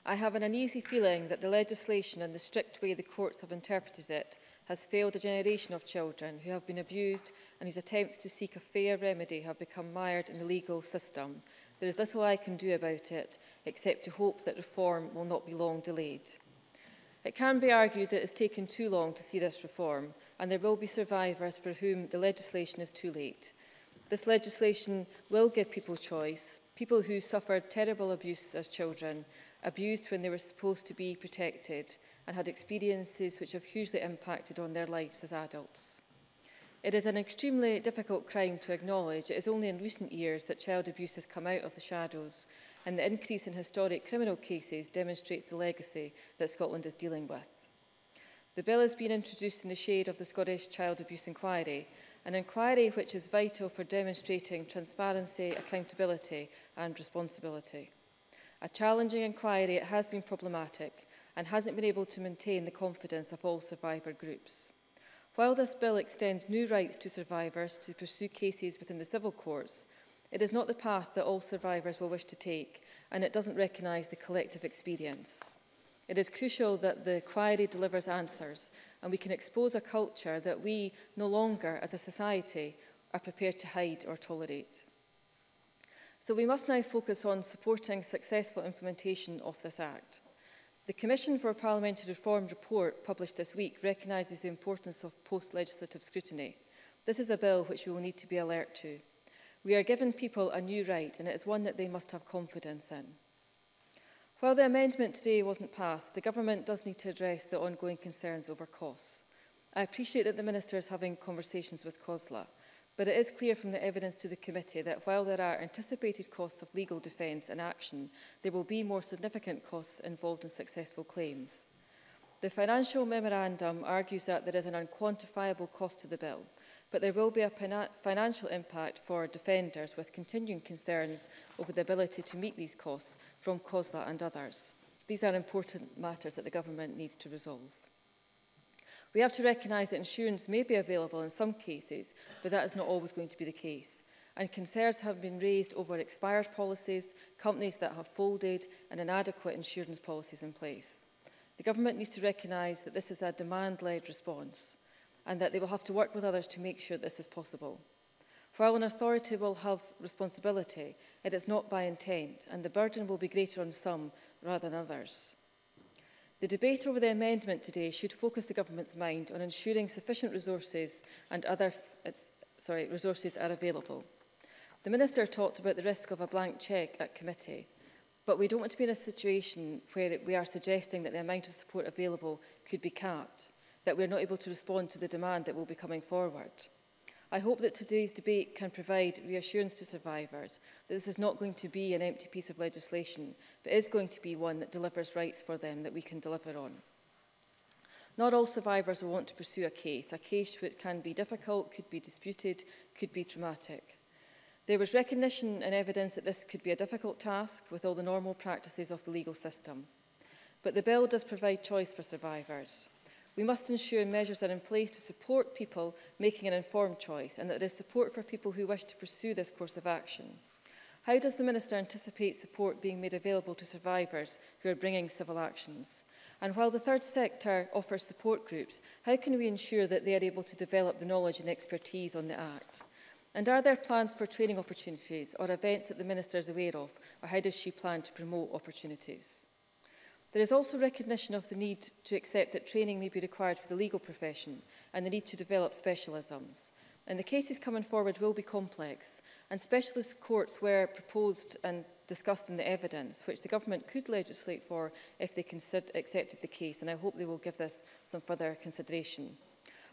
I have an uneasy feeling that the legislation and the strict way the courts have interpreted it has failed a generation of children who have been abused and whose attempts to seek a fair remedy have become mired in the legal system. There is little I can do about it except to hope that reform will not be long delayed. It can be argued that it has taken too long to see this reform and there will be survivors for whom the legislation is too late. This legislation will give people choice, people who suffered terrible abuse as children, abused when they were supposed to be protected, and had experiences which have hugely impacted on their lives as adults. It is an extremely difficult crime to acknowledge. It is only in recent years that child abuse has come out of the shadows, and the increase in historic criminal cases demonstrates the legacy that Scotland is dealing with. The bill has been introduced in the shade of the Scottish Child Abuse Inquiry, an inquiry which is vital for demonstrating transparency, accountability and responsibility. A challenging inquiry, it has been problematic, and hasn't been able to maintain the confidence of all survivor groups. While this bill extends new rights to survivors to pursue cases within the civil courts, it is not the path that all survivors will wish to take, and it doesn't recognise the collective experience. It is crucial that the inquiry delivers answers, and we can expose a culture that we no longer, as a society, are prepared to hide or tolerate. So we must now focus on supporting successful implementation of this Act. The Commission for Parliamentary Reform report published this week recognises the importance of post-legislative scrutiny. This is a bill which we will need to be alert to. We are giving people a new right and it is one that they must have confidence in. While the amendment today wasn't passed, the government does need to address the ongoing concerns over costs. I appreciate that the Minister is having conversations with COSLA, But it is clear from the evidence to the committee that while there are anticipated costs of legal defence and action, there will be more significant costs involved in successful claims. The financial memorandum argues that there is an unquantifiable cost to the bill, but there will be a financial impact for defenders with continuing concerns over the ability to meet these costs from COSLA and others. These are important matters that the government needs to resolve. We have to recognise that insurance may be available in some cases, but that is not always going to be the case. And concerns have been raised over expired policies, companies that have folded and inadequate insurance policies in place. The government needs to recognise that this is a demand-led response and that they will have to work with others to make sure this is possible. While an authority will have responsibility, it is not by intent, and the burden will be greater on some rather than others. The debate over the amendment today should focus the government's mind on ensuring sufficient resources and other uh, sorry, resources are available. The Minister talked about the risk of a blank cheque at committee, but we don't want to be in a situation where we are suggesting that the amount of support available could be capped, that we are not able to respond to the demand that will be coming forward. I hope that today's debate can provide reassurance to survivors that this is not going to be an empty piece of legislation, but is going to be one that delivers rights for them that we can deliver on. Not all survivors will want to pursue a case, a case which can be difficult, could be disputed, could be traumatic. There was recognition and evidence that this could be a difficult task with all the normal practices of the legal system. But the bill does provide choice for survivors. We must ensure measures are in place to support people making an informed choice and that there is support for people who wish to pursue this course of action. How does the Minister anticipate support being made available to survivors who are bringing civil actions? And while the third sector offers support groups, how can we ensure that they are able to develop the knowledge and expertise on the Act? And are there plans for training opportunities or events that the Minister is aware of, or how does she plan to promote opportunities? There is also recognition of the need to accept that training may be required for the legal profession and the need to develop specialisms. And the cases coming forward will be complex, and specialist courts were proposed and discussed in the evidence, which the government could legislate for if they accepted the case, and I hope they will give this some further consideration.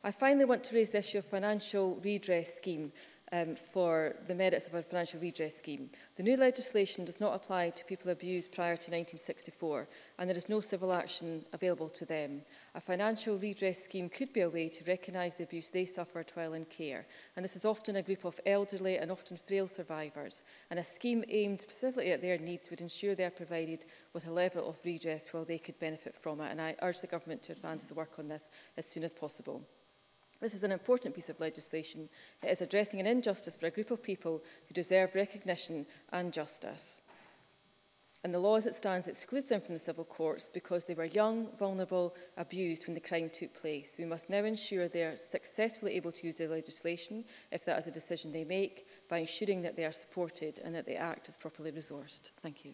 I finally want to raise the issue of financial redress scheme um, for the merits of a financial redress scheme. The new legislation does not apply to people abused prior to 1964 and there is no civil action available to them. A financial redress scheme could be a way to recognise the abuse they suffered while in care and this is often a group of elderly and often frail survivors and a scheme aimed specifically at their needs would ensure they are provided with a level of redress while they could benefit from it and I urge the government to advance the work on this as soon as possible. This is an important piece of legislation. It is addressing an injustice for a group of people who deserve recognition and justice. And the law as it stands excludes them from the civil courts because they were young, vulnerable, abused when the crime took place. We must now ensure they are successfully able to use the legislation, if that is a decision they make, by ensuring that they are supported and that the Act is properly resourced. Thank you.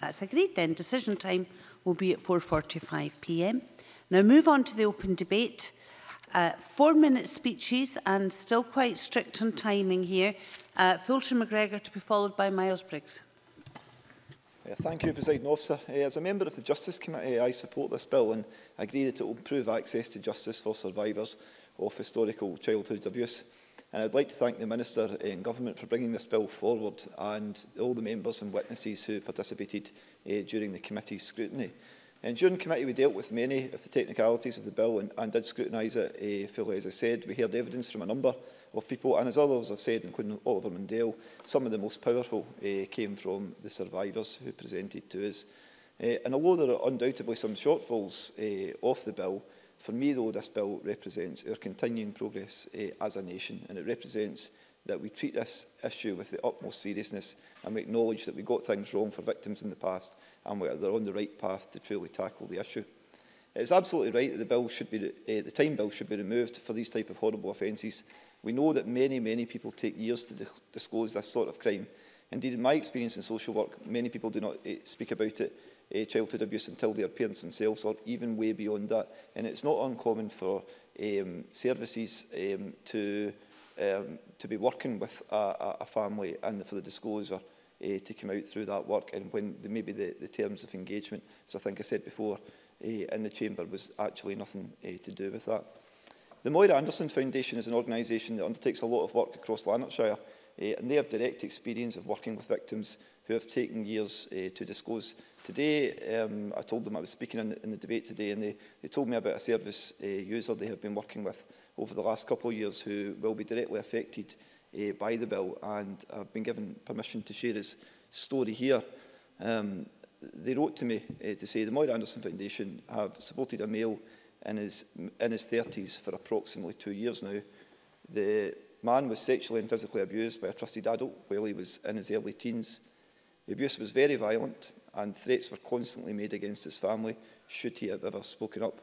That's agreed then. Decision time will be at 4.45pm. Now move on to the open debate. Uh, Four-minute speeches and still quite strict on timing here. Uh, Fulton McGregor to be followed by Miles Briggs. Yeah, uh, thank you, President Officer. Uh, as a member of the Justice Committee, I support this bill and agree that it will improve access to justice for survivors of historical childhood abuse. And I'd like to thank the Minister and Government for bringing this bill forward and all the members and witnesses who participated uh, during the committee's scrutiny. And during committee, we dealt with many of the technicalities of the bill and, and did scrutinise it uh, fully, as I said. We heard evidence from a number of people, and as others have said, including Oliver Mundell, some of the most powerful uh, came from the survivors who presented to us. Uh, and although there are undoubtedly some shortfalls uh, of the bill, for me, though, this bill represents our continuing progress uh, as a nation, and it represents that we treat this issue with the utmost seriousness and we acknowledge that we got things wrong for victims in the past and whether they're on the right path to truly tackle the issue. It's absolutely right that the, bill should be, uh, the time bill should be removed for these type of horrible offences. We know that many, many people take years to di disclose this sort of crime. Indeed, in my experience in social work, many people do not uh, speak about it, uh, childhood abuse, until their parents themselves or even way beyond that. And it's not uncommon for um, services um, to, um, to be working with a, a, a family and for the disclosure uh, to come out through that work and when the, maybe the, the terms of engagement, as I think I said before, uh, in the chamber was actually nothing uh, to do with that. The Moira Anderson Foundation is an organisation that undertakes a lot of work across Lanarkshire uh, and they have direct experience of working with victims who have taken years uh, to disclose. Today, um, I told them I was speaking in, in the debate today and they, they told me about a service uh, user they have been working with over the last couple of years who will be directly affected uh, by the bill, and I've been given permission to share his story here. Um, they wrote to me uh, to say the Moira Anderson Foundation have supported a male in his, in his 30s for approximately two years now. The man was sexually and physically abused by a trusted adult while he was in his early teens. The abuse was very violent and threats were constantly made against his family should he have ever spoken up.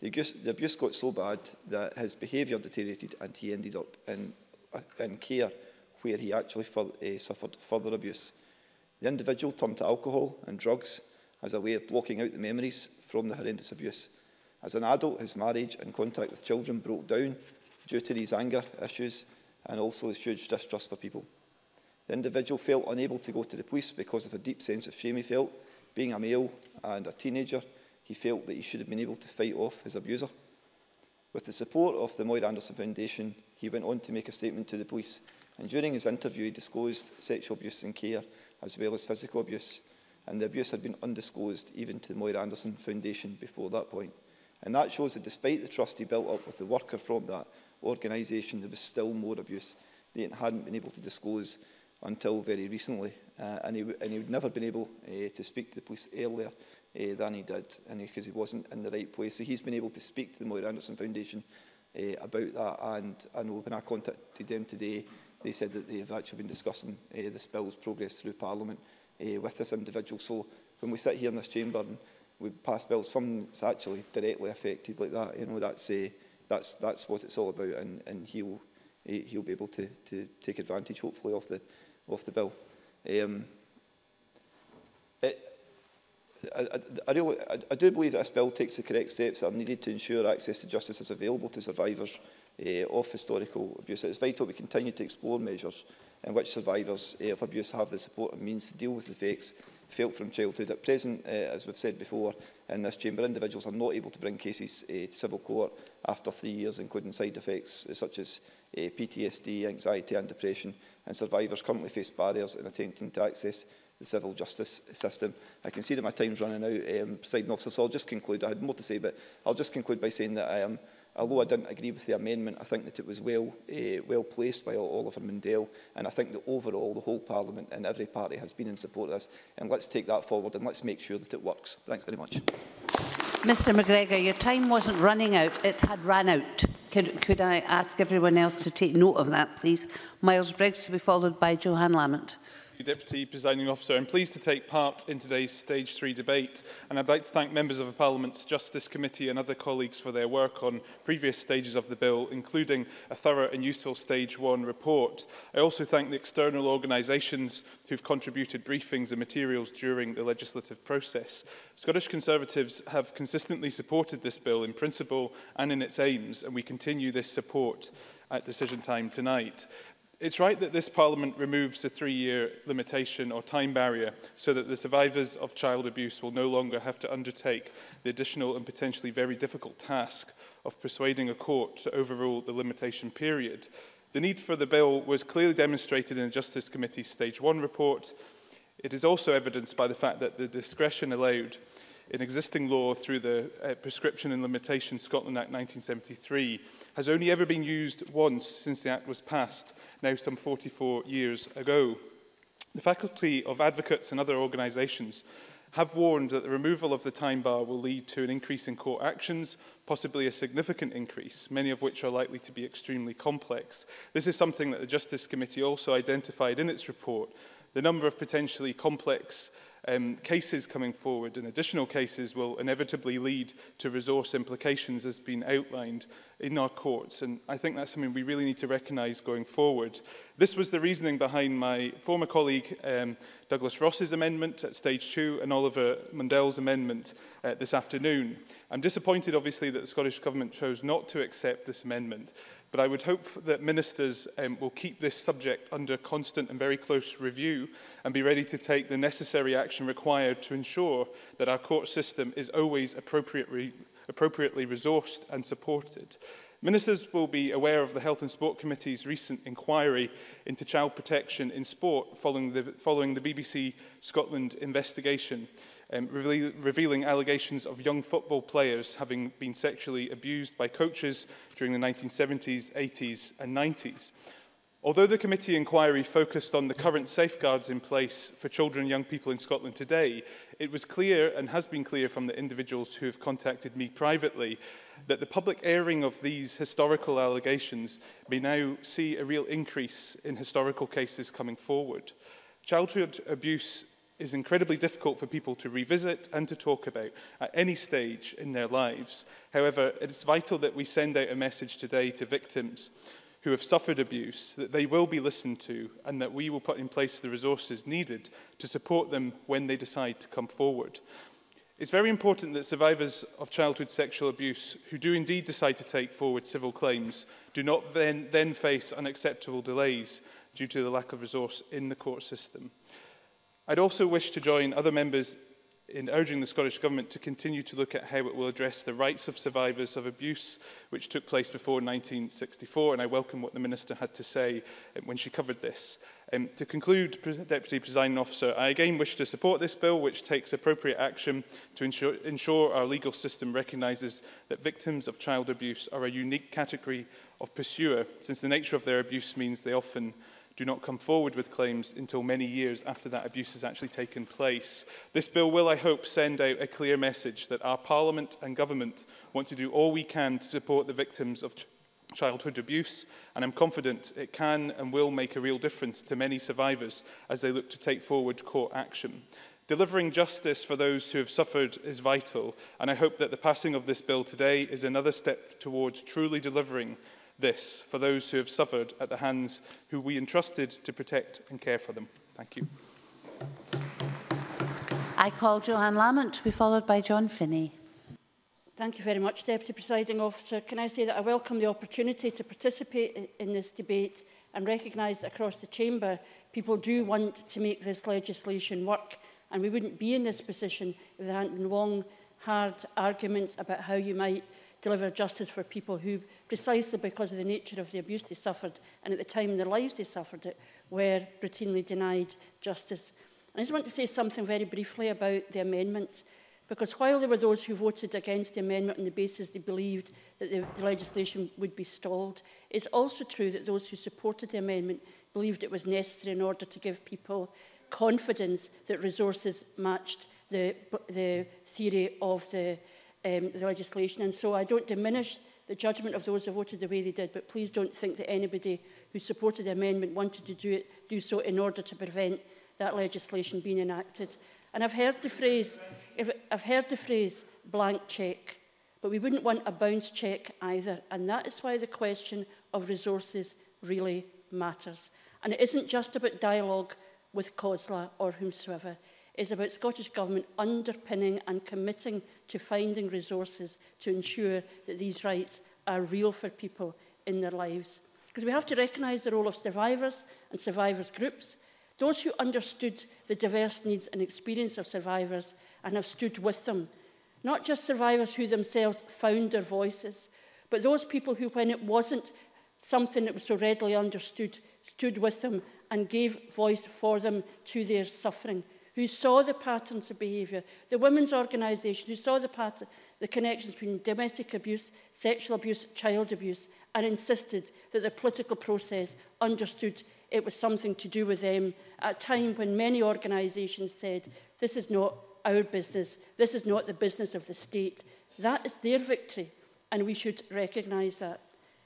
The abuse, the abuse got so bad that his behaviour deteriorated and he ended up in in care where he actually for, uh, suffered further abuse. The individual turned to alcohol and drugs as a way of blocking out the memories from the horrendous abuse. As an adult, his marriage and contact with children broke down due to these anger issues and also his huge distrust for people. The individual felt unable to go to the police because of a deep sense of shame he felt. Being a male and a teenager, he felt that he should have been able to fight off his abuser. With the support of the Moira Anderson Foundation, He went on to make a statement to the police, and during his interview he disclosed sexual abuse in care, as well as physical abuse, and the abuse had been undisclosed even to the Moira Anderson Foundation before that point. And that shows that despite the trust he built up with the worker from that organisation, there was still more abuse that hadn't been able to disclose until very recently. Uh, and, he, and he would never been able uh, to speak to the police earlier uh, than he did because he, he wasn't in the right place. So he's been able to speak to the Moira Anderson Foundation uh, about that. And I know when I contacted them today, they said that they have actually been discussing uh, eh, this bill's progress through Parliament uh, with this individual. So when we sit here in this chamber and we pass bills, some it's actually directly affected like that, you know, that's, uh, that's, that's what it's all about. And, and he'll, he'll be able to, to take advantage, hopefully, of the, of the bill. Um, it, I, I, really, I, I do believe that this bill takes the correct steps that are needed to ensure access to justice is available to survivors uh, of historical abuse. It is vital we continue to explore measures in which survivors uh, of abuse have the support and means to deal with the effects felt from childhood. At present, uh, as we've said before in this chamber, individuals are not able to bring cases uh, to civil court after three years, including side effects uh, such as uh, PTSD, anxiety and depression, and survivors currently face barriers in attempting to access the civil justice system. I can see that my time's running out, um, President officer, so I'll just conclude. I had more to say, but I'll just conclude by saying that I am, um, although I didn't agree with the amendment, I think that it was well, uh, well placed by Oliver Mundell, and I think that overall the whole Parliament and every party has been in support of this, and let's take that forward and let's make sure that it works. Thanks very much. Mr McGregor, your time wasn't running out, it had run out. Could, could I ask everyone else to take note of that, please? Miles Briggs to be followed by Johan Lamont you, Deputy Presiding Officer. I'm pleased to take part in today's Stage 3 debate, and I'd like to thank members of the Parliament's Justice Committee and other colleagues for their work on previous stages of the bill, including a thorough and useful Stage 1 report. I also thank the external organisations who've contributed briefings and materials during the legislative process. Scottish Conservatives have consistently supported this bill in principle and in its aims, and we continue this support at decision time tonight. It's right that this Parliament removes the three-year limitation or time barrier so that the survivors of child abuse will no longer have to undertake the additional and potentially very difficult task of persuading a court to overrule the limitation period. The need for the bill was clearly demonstrated in the Justice Committee's Stage 1 report. It is also evidenced by the fact that the discretion allowed in existing law through the uh, Prescription and Limitation Scotland Act 1973 has only ever been used once since the Act was passed, now some 44 years ago. The faculty of advocates and other organisations have warned that the removal of the time bar will lead to an increase in court actions, possibly a significant increase, many of which are likely to be extremely complex. This is something that the Justice Committee also identified in its report, the number of potentially complex um, cases coming forward and additional cases will inevitably lead to resource implications as been outlined in our courts. And I think that's something we really need to recognise going forward. This was the reasoning behind my former colleague um, Douglas Ross's amendment at stage two and Oliver Mundell's amendment uh, this afternoon. I'm disappointed, obviously, that the Scottish Government chose not to accept this amendment. But I would hope that ministers um, will keep this subject under constant and very close review and be ready to take the necessary action required to ensure that our court system is always appropriately, appropriately resourced and supported. Ministers will be aware of the Health and Sport Committee's recent inquiry into child protection in sport following the, following the BBC Scotland investigation um, revealing allegations of young football players having been sexually abused by coaches during the 1970s, 80s and 90s. Although the committee inquiry focused on the current safeguards in place for children and young people in Scotland today, it was clear and has been clear from the individuals who have contacted me privately that the public airing of these historical allegations may now see a real increase in historical cases coming forward. Childhood abuse is incredibly difficult for people to revisit and to talk about at any stage in their lives. However, it is vital that we send out a message today to victims who have suffered abuse that they will be listened to and that we will put in place the resources needed to support them when they decide to come forward. It's very important that survivors of childhood sexual abuse who do indeed decide to take forward civil claims do not then, then face unacceptable delays due to the lack of resource in the court system. I'd also wish to join other members in urging the Scottish Government to continue to look at how it will address the rights of survivors of abuse which took place before 1964, and I welcome what the Minister had to say um, when she covered this. Um, to conclude, Deputy Presiding Officer, I again wish to support this bill which takes appropriate action to ensure, ensure our legal system recognises that victims of child abuse are a unique category of pursuer, since the nature of their abuse means they often do not come forward with claims until many years after that abuse has actually taken place. This bill will, I hope, send out a clear message that our Parliament and Government want to do all we can to support the victims of childhood abuse and I'm confident it can and will make a real difference to many survivors as they look to take forward court action. Delivering justice for those who have suffered is vital, and I hope that the passing of this bill today is another step towards truly delivering this for those who have suffered at the hands who we entrusted to protect and care for them. Thank you. I call Joanne Lamont to be followed by John Finney. Thank you very much, Deputy Presiding Officer. Can I say that I welcome the opportunity to participate in this debate and recognise that across the Chamber, people do want to make this legislation work. And we wouldn't be in this position if there hadn't been long, hard arguments about how you might deliver justice for people who, precisely because of the nature of the abuse they suffered and at the time in their lives they suffered it, were routinely denied justice. And I just want to say something very briefly about the amendment, because while there were those who voted against the amendment on the basis they believed that the, the legislation would be stalled, it's also true that those who supported the amendment believed it was necessary in order to give people confidence that resources matched the, the theory of the um, the legislation. And so I don't diminish the judgment of those who voted the way they did, but please don't think that anybody who supported the amendment wanted to do, it, do so in order to prevent that legislation being enacted. And I've heard the phrase, if, I've heard the phrase blank cheque, but we wouldn't want a bounce cheque either. And that is why the question of resources really matters. And it isn't just about dialogue with COSLA or whomsoever is about Scottish Government underpinning and committing to finding resources to ensure that these rights are real for people in their lives. Because we have to recognise the role of survivors and survivors groups, those who understood the diverse needs and experience of survivors and have stood with them. Not just survivors who themselves found their voices, but those people who, when it wasn't something that was so readily understood, stood with them and gave voice for them to their suffering who saw the patterns of behaviour, the women's organisation who saw the, pattern, the connections between domestic abuse, sexual abuse, child abuse, and insisted that the political process understood it was something to do with them at a time when many organisations said, this is not our business, this is not the business of the state. That is their victory, and we should recognise that.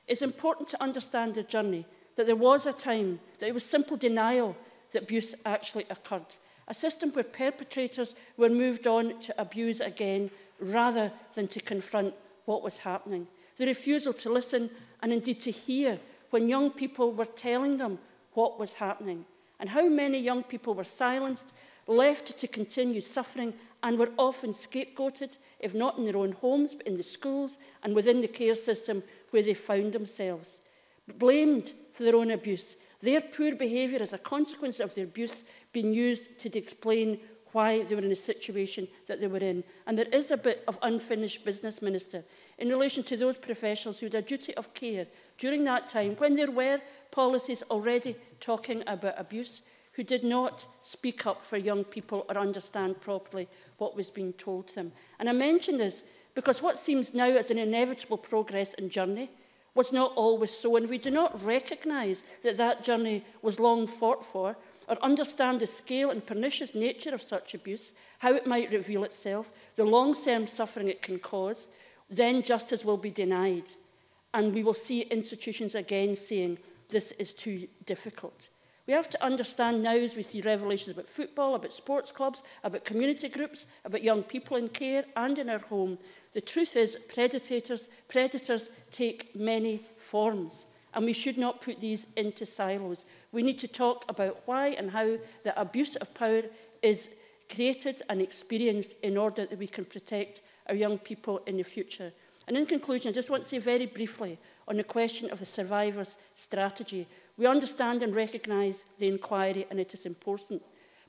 It's important to understand the journey, that there was a time that it was simple denial that abuse actually occurred, a system where perpetrators were moved on to abuse again rather than to confront what was happening. The refusal to listen and indeed to hear when young people were telling them what was happening and how many young people were silenced, left to continue suffering and were often scapegoated, if not in their own homes, but in the schools and within the care system where they found themselves. Blamed for their own abuse Their poor behaviour as a consequence of their abuse being used to explain why they were in the situation that they were in. And there is a bit of unfinished business, Minister, in relation to those professionals who had a duty of care during that time when there were policies already talking about abuse, who did not speak up for young people or understand properly what was being told to them. And I mention this because what seems now as an inevitable progress and journey was not always so, and we do not recognise that that journey was long fought for or understand the scale and pernicious nature of such abuse, how it might reveal itself, the long-term suffering it can cause, then justice will be denied. And we will see institutions again saying, this is too difficult. We have to understand now as we see revelations about football, about sports clubs, about community groups, about young people in care and in our home. The truth is predators, predators take many forms and we should not put these into silos. We need to talk about why and how the abuse of power is created and experienced in order that we can protect our young people in the future. And in conclusion, I just want to say very briefly on the question of the survivors strategy. We understand and recognise the inquiry and it is important.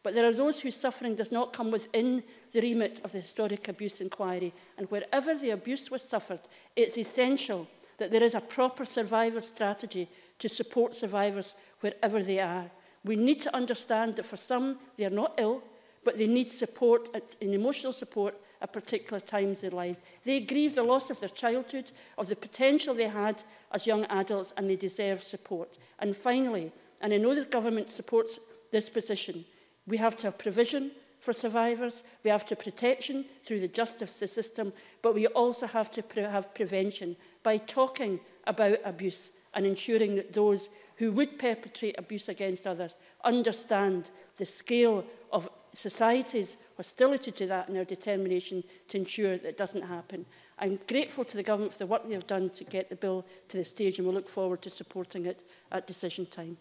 But there are those whose suffering does not come within the remit of the historic abuse inquiry. And wherever the abuse was suffered, it's essential that there is a proper survivor strategy to support survivors wherever they are. We need to understand that for some, they are not ill, but they need support and emotional support at particular times in life. They grieve the loss of their childhood, of the potential they had as young adults, and they deserve support. And finally, and I know the government supports this position, we have to have provision for survivors, we have to protection through the justice system, but we also have to pre have prevention by talking about abuse and ensuring that those who would perpetrate abuse against others understand the scale of society's hostility to that and our determination to ensure that it doesn't happen. I'm grateful to the government for the work they have done to get the bill to this stage and we look forward to supporting it at decision time.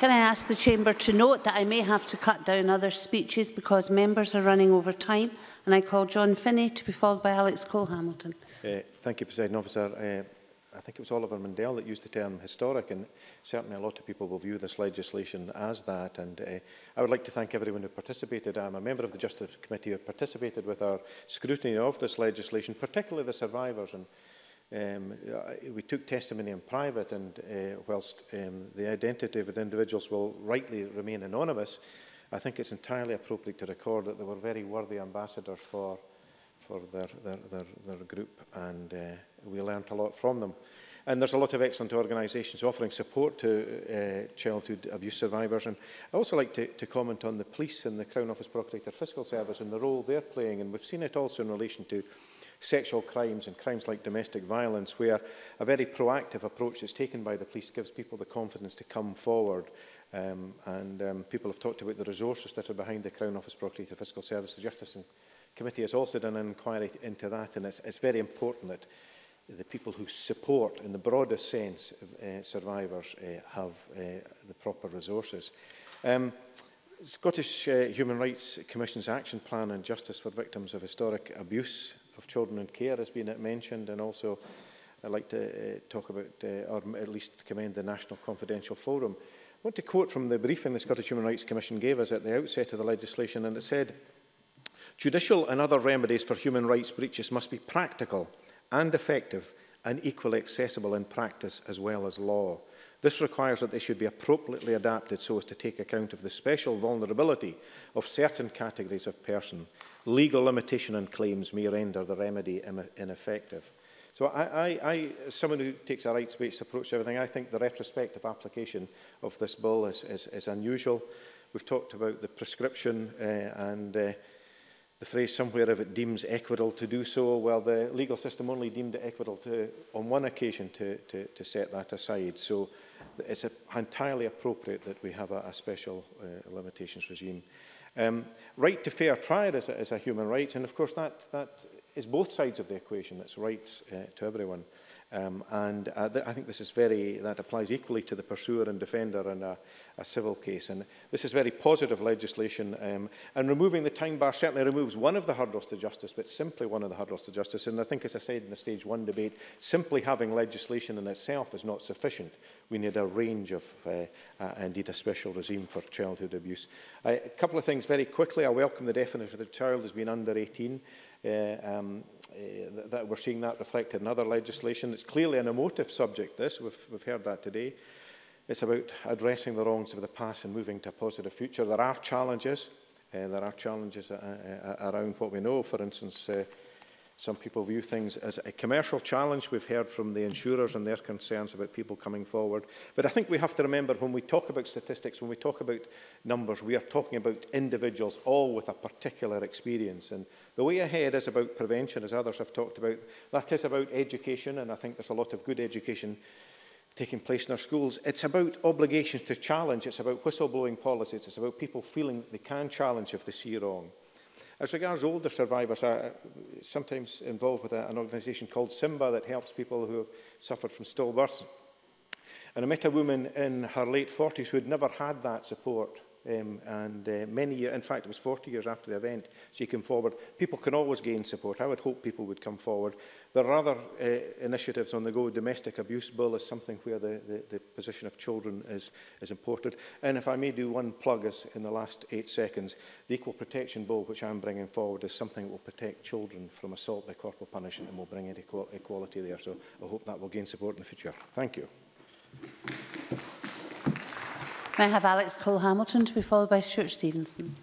Can I ask the Chamber to note that I may have to cut down other speeches because members are running over time and I call John Finney to be followed by Alex Cole-Hamilton. Uh, thank you, President Officer. Uh, I think it was Oliver Mundell that used the term historic, and certainly a lot of people will view this legislation as that. And uh, I would like to thank everyone who participated. I'm a member of the Justice Committee who participated with our scrutiny of this legislation, particularly the survivors. And um, we took testimony in private, and uh, whilst um, the identity of the individuals will rightly remain anonymous, I think it's entirely appropriate to record that they were very worthy ambassadors for for their, their, their, their group and uh, we learnt a lot from them. And there's a lot of excellent organisations offering support to uh, childhood abuse survivors. And I also like to, to comment on the police and the Crown Office Procurator Fiscal Service and the role they're playing. And we've seen it also in relation to sexual crimes and crimes like domestic violence, where a very proactive approach is taken by the police gives people the confidence to come forward Um, and um, people have talked about the resources that are behind the Crown Office Procurator Fiscal Service. The Justice and Committee has also done an inquiry into that and it's, it's very important that the people who support, in the broadest sense, uh, survivors uh, have uh, the proper resources. Um, Scottish uh, Human Rights Commission's Action Plan on Justice for Victims of Historic Abuse of Children and Care has been mentioned, and also I'd like to uh, talk about, uh, or at least commend the National Confidential Forum. I want to quote from the briefing the Scottish Human Rights Commission gave us at the outset of the legislation, and it said, Judicial and other remedies for human rights breaches must be practical – and effective and equally accessible in practice as well as law. This requires that they should be appropriately adapted so as to take account of the special vulnerability of certain categories of person. Legal limitation and claims may render the remedy ineffective. So I, I, I, as someone who takes a rights-based approach to everything, I think the retrospective application of this bill is, is, is unusual. We've talked about the prescription uh, and uh, the phrase somewhere if it deems equitable to do so. Well, the legal system only deemed it equitable to, on one occasion to, to, to set that aside. So it's a, entirely appropriate that we have a, a special uh, limitations regime. Um, right to fair trial is a, is a human right, and of course that, that is both sides of the equation. It's rights uh, to everyone. Um, and uh, th I think this is very, that applies equally to the pursuer and defender in a, a civil case. And this is very positive legislation. Um, and removing the time bar certainly removes one of the hurdles to justice, but simply one of the hurdles to justice. And I think, as I said in the stage one debate, simply having legislation in itself is not sufficient. We need a range of, uh, uh, indeed, a special regime for childhood abuse. Uh, a couple of things very quickly. I welcome the definition of the child as being under 18. Eh, um, eh, that, that we're seeing that reflected in other legislation. It's clearly an emotive subject, this. We've, we've heard that today. It's about addressing the wrongs of the past and moving to a positive future. There are challenges. Uh, there are challenges uh, uh, around what we know. For instance, uh, Some people view things as a commercial challenge. We've heard from the insurers and their concerns about people coming forward. But I think we have to remember when we talk about statistics, when we talk about numbers, we are talking about individuals, all with a particular experience. And the way ahead is about prevention, as others have talked about. That is about education, and I think there's a lot of good education taking place in our schools. It's about obligations to challenge. It's about whistleblowing policies. It's about people feeling they can challenge if they see wrong. As regards older survivors, I sometimes involved with a, an organisation called Simba that helps people who have suffered from stillbirths. And I met a woman in her late 40s who had never had that support um, and uh, many years, in fact, it was 40 years after the event, she came forward. People can always gain support. I would hope people would come forward. There are other uh, initiatives on the go. Domestic abuse bill is something where the, the, the position of children is, is important. And if I may do one plug as in the last eight seconds, the Equal Protection Bill, which I'm bringing forward, is something that will protect children from assault by corporal punishment and will bring equality there. So I hope that will gain support in the future. Thank you. Thank you. May I have Alex Cole-Hamilton to be followed by Stuart Stevenson?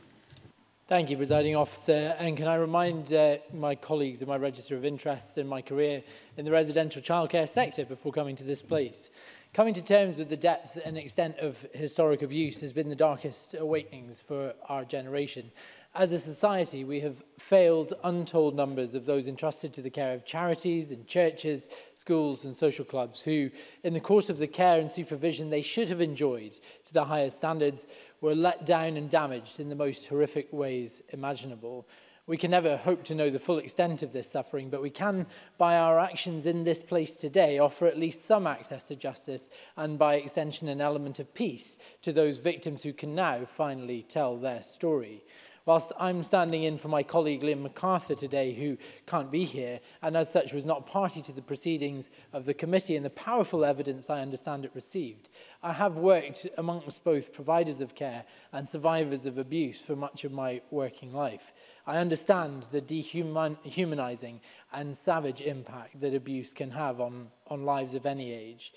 Thank you, Presiding Officer. And can I remind uh, my colleagues of my register of interests in my career in the residential childcare sector before coming to this place? Coming to terms with the depth and extent of historic abuse has been the darkest awakenings for our generation. As a society, we have failed untold numbers of those entrusted to the care of charities and churches, schools and social clubs who, in the course of the care and supervision they should have enjoyed to the highest standards, were let down and damaged in the most horrific ways imaginable. We can never hope to know the full extent of this suffering, but we can, by our actions in this place today, offer at least some access to justice and, by extension, an element of peace to those victims who can now finally tell their story. Whilst I'm standing in for my colleague Lynn MacArthur today, who can't be here, and as such was not party to the proceedings of the committee and the powerful evidence I understand it received, I have worked amongst both providers of care and survivors of abuse for much of my working life. I understand the dehumanizing and savage impact that abuse can have on, on lives of any age.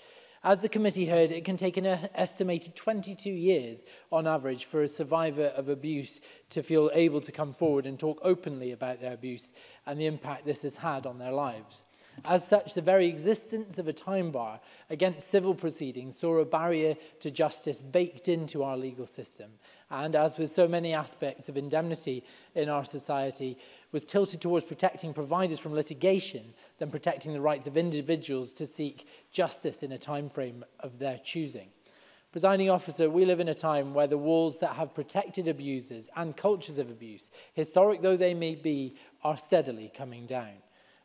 As the committee heard, it can take an estimated 22 years on average for a survivor of abuse to feel able to come forward and talk openly about their abuse and the impact this has had on their lives. As such, the very existence of a time bar against civil proceedings saw a barrier to justice baked into our legal system. And as with so many aspects of indemnity in our society, was tilted towards protecting providers from litigation than protecting the rights of individuals to seek justice in a time frame of their choosing. Presiding officer, we live in a time where the walls that have protected abusers and cultures of abuse, historic though they may be, are steadily coming down.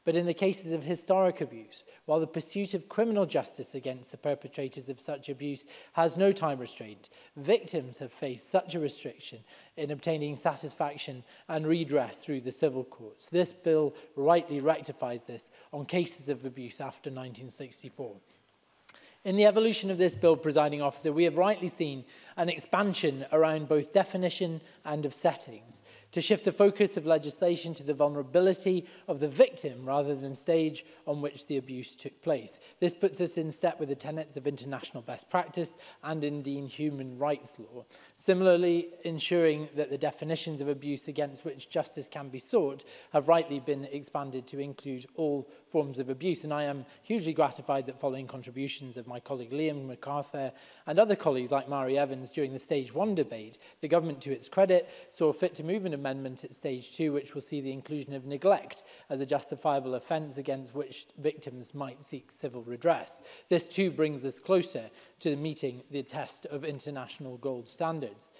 But in the cases of historic abuse, while the pursuit of criminal justice against the perpetrators of such abuse has no time restraint, victims have faced such a restriction in obtaining satisfaction and redress through the civil courts. This bill rightly rectifies this on cases of abuse after 1964. In the evolution of this bill, presiding officer, we have rightly seen an expansion around both definition and of settings. to shift the focus of legislation to the vulnerability of the victim rather than stage on which the abuse took place. This puts us in step with the tenets of international best practice and indeed human rights law. Similarly, ensuring that the definitions of abuse against which justice can be sought have rightly been expanded to include all forms of abuse. And I am hugely gratified that following contributions of my colleague Liam MacArthur and other colleagues like Mari Evans during the Stage one debate, the government, to its credit, saw fit to move an amendment at Stage 2 which will see the inclusion of neglect as a justifiable offence against which victims might seek civil redress. This too brings us closer to meeting the test of international gold standards.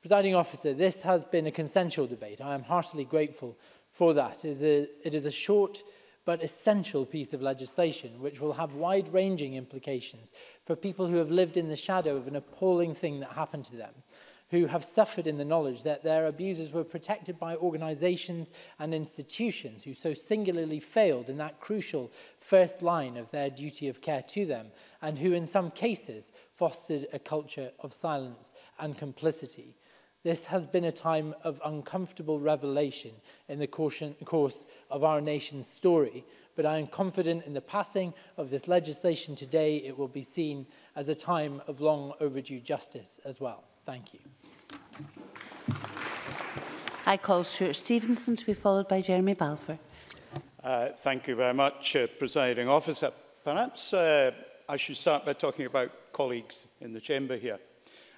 Presiding officer, this has been a consensual debate. I am heartily grateful for that. It is a, it is a short but essential piece of legislation, which will have wide-ranging implications for people who have lived in the shadow of an appalling thing that happened to them, who have suffered in the knowledge that their abusers were protected by organisations and institutions who so singularly failed in that crucial first line of their duty of care to them, and who in some cases fostered a culture of silence and complicity. This has been a time of uncomfortable revelation in the course of our nation's story, but I am confident in the passing of this legislation today, it will be seen as a time of long overdue justice as well. Thank you. I call Stuart Stevenson to be followed by Jeremy Balfour. Uh, thank you very much, uh, Presiding Officer. Perhaps uh, I should start by talking about colleagues in the chamber here.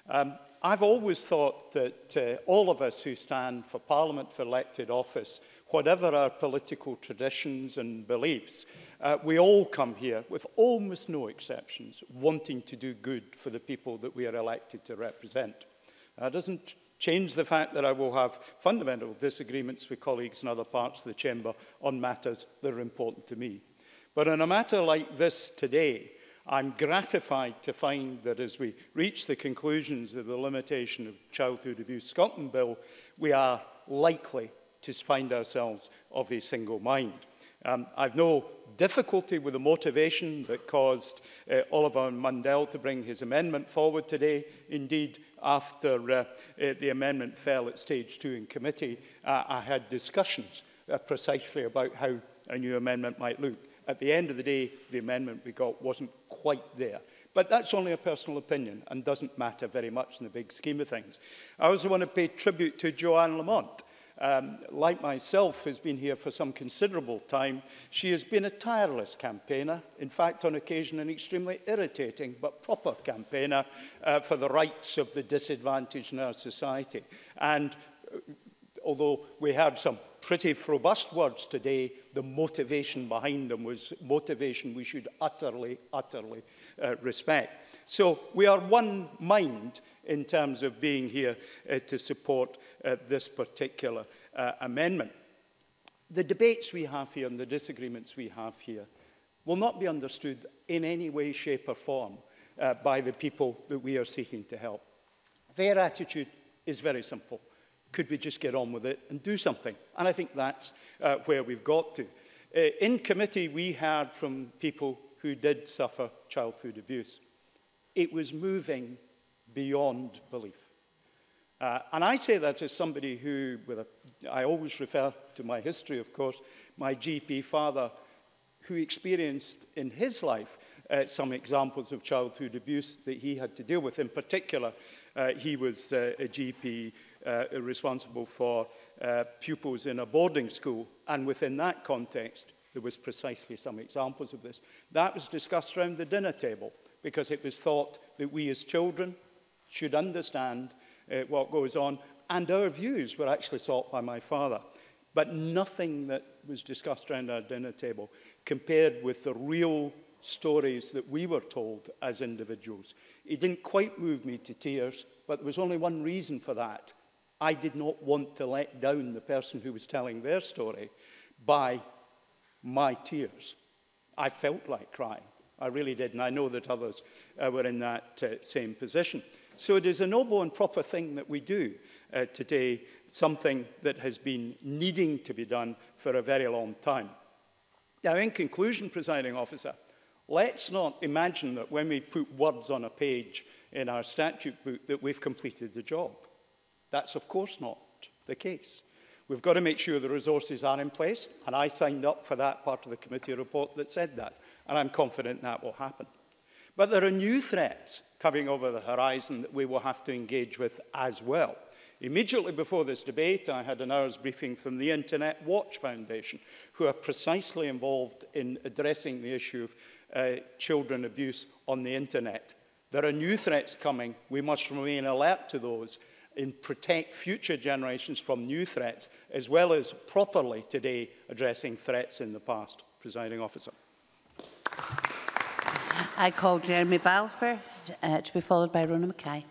Um, I've always thought that uh, all of us who stand for Parliament for elected office, whatever our political traditions and beliefs, uh, we all come here, with almost no exceptions, wanting to do good for the people that we are elected to represent. That doesn't change the fact that I will have fundamental disagreements with colleagues in other parts of the chamber on matters that are important to me. But on a matter like this today, I'm gratified to find that as we reach the conclusions of the Limitation of Childhood Abuse Scotland Bill, we are likely to find ourselves of a single mind. Um, I've no difficulty with the motivation that caused uh, Oliver Mundell to bring his amendment forward today. Indeed, after uh, uh, the amendment fell at stage two in committee, uh, I had discussions uh, precisely about how a new amendment might look. At the end of the day, the amendment we got wasn't quite there. But that's only a personal opinion and doesn't matter very much in the big scheme of things. I also want to pay tribute to Joanne Lamont. Um, like myself, has been here for some considerable time. She has been a tireless campaigner, in fact, on occasion an extremely irritating but proper campaigner uh, for the rights of the disadvantaged in our society. And uh, although we heard some pretty robust words today, the motivation behind them was motivation we should utterly, utterly uh, respect. So we are one mind in terms of being here uh, to support uh, this particular uh, amendment. The debates we have here and the disagreements we have here will not be understood in any way, shape or form uh, by the people that we are seeking to help. Their attitude is very simple. Could we just get on with it and do something? And I think that's uh, where we've got to. Uh, in committee, we heard from people who did suffer childhood abuse. It was moving beyond belief. Uh, and I say that as somebody who, with a, I always refer to my history, of course, my GP father, who experienced in his life uh, some examples of childhood abuse that he had to deal with. In particular, uh, he was uh, a GP uh, responsible for uh, pupils in a boarding school. And within that context, there was precisely some examples of this. That was discussed around the dinner table because it was thought that we as children should understand uh, what goes on. And our views were actually sought by my father. But nothing that was discussed around our dinner table compared with the real stories that we were told as individuals. It didn't quite move me to tears, but there was only one reason for that, I did not want to let down the person who was telling their story by my tears. I felt like crying. I really did, and I know that others uh, were in that uh, same position. So it is a noble and proper thing that we do uh, today, something that has been needing to be done for a very long time. Now, in conclusion, presiding officer, let's not imagine that when we put words on a page in our statute book that we've completed the job. That's of course not the case. We've got to make sure the resources are in place, and I signed up for that part of the committee report that said that, and I'm confident that will happen. But there are new threats coming over the horizon that we will have to engage with as well. Immediately before this debate, I had an hour's briefing from the Internet Watch Foundation, who are precisely involved in addressing the issue of uh, children abuse on the Internet. There are new threats coming. We must remain alert to those and protect future generations from new threats, as well as properly today addressing threats in the past. Presiding Officer. I call Jeremy Balfour uh, to be followed by Rona Mackay.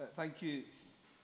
Uh, thank you.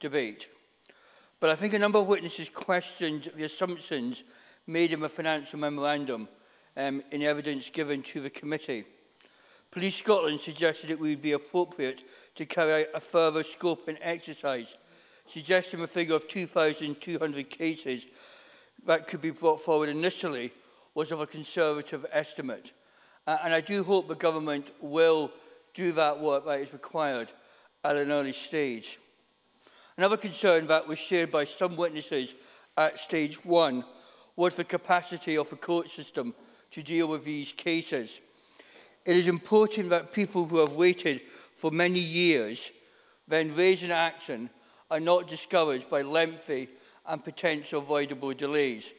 debate. But I think a number of witnesses questioned the assumptions made in the financial memorandum um, in evidence given to the committee. Police Scotland suggested it would be appropriate to carry out a further scoping exercise, suggesting a figure of 2,200 cases that could be brought forward initially was of a conservative estimate. Uh, and I do hope the government will do that work that is required at an early stage. Another concern that was shared by some witnesses at stage one was the capacity of the court system to deal with these cases. It is important that people who have waited for many years, then raising action are not discouraged by lengthy and potential avoidable delays.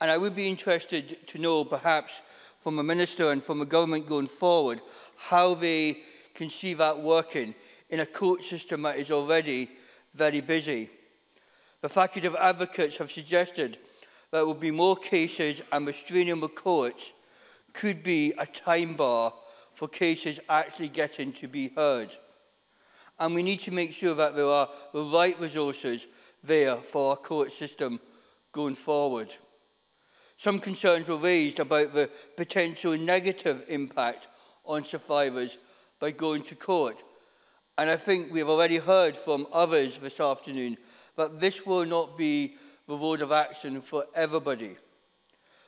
And I would be interested to know, perhaps from a minister and from a government going forward, how they can see that working in a court system that is already very busy. The Faculty of Advocates have suggested that there will be more cases and restraining the courts could be a time bar for cases actually getting to be heard. And we need to make sure that there are the right resources there for our court system going forward. Some concerns were raised about the potential negative impact on survivors by going to court. And I think we have already heard from others this afternoon that this will not be the road of action for everybody.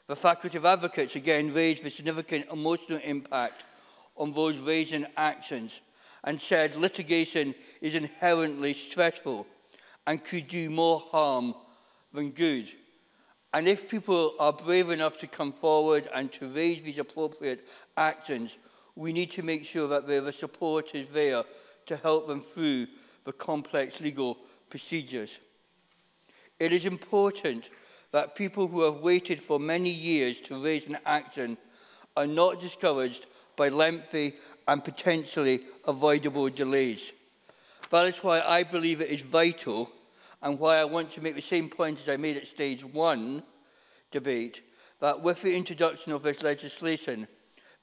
The Faculty of Advocates again raised the significant emotional impact on those raising actions and said litigation is inherently stressful and could do more harm than good. And if people are brave enough to come forward and to raise these appropriate actions, we need to make sure that the support is there to help them through the complex legal procedures. It is important that people who have waited for many years to raise an action are not discouraged by lengthy and potentially avoidable delays. That is why I believe it is vital and why I want to make the same point as I made at stage one debate, that with the introduction of this legislation,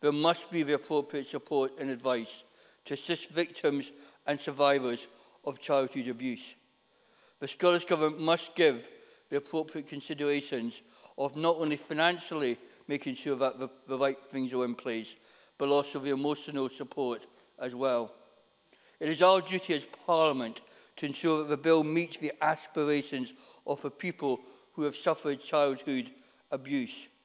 there must be the appropriate support and advice to assist victims and survivors of childhood abuse. The Scottish Government must give the appropriate considerations of not only financially making sure that the, the right things are in place, but also the emotional support as well. It is our duty as Parliament to ensure that the bill meets the aspirations of the people who have suffered childhood abuse.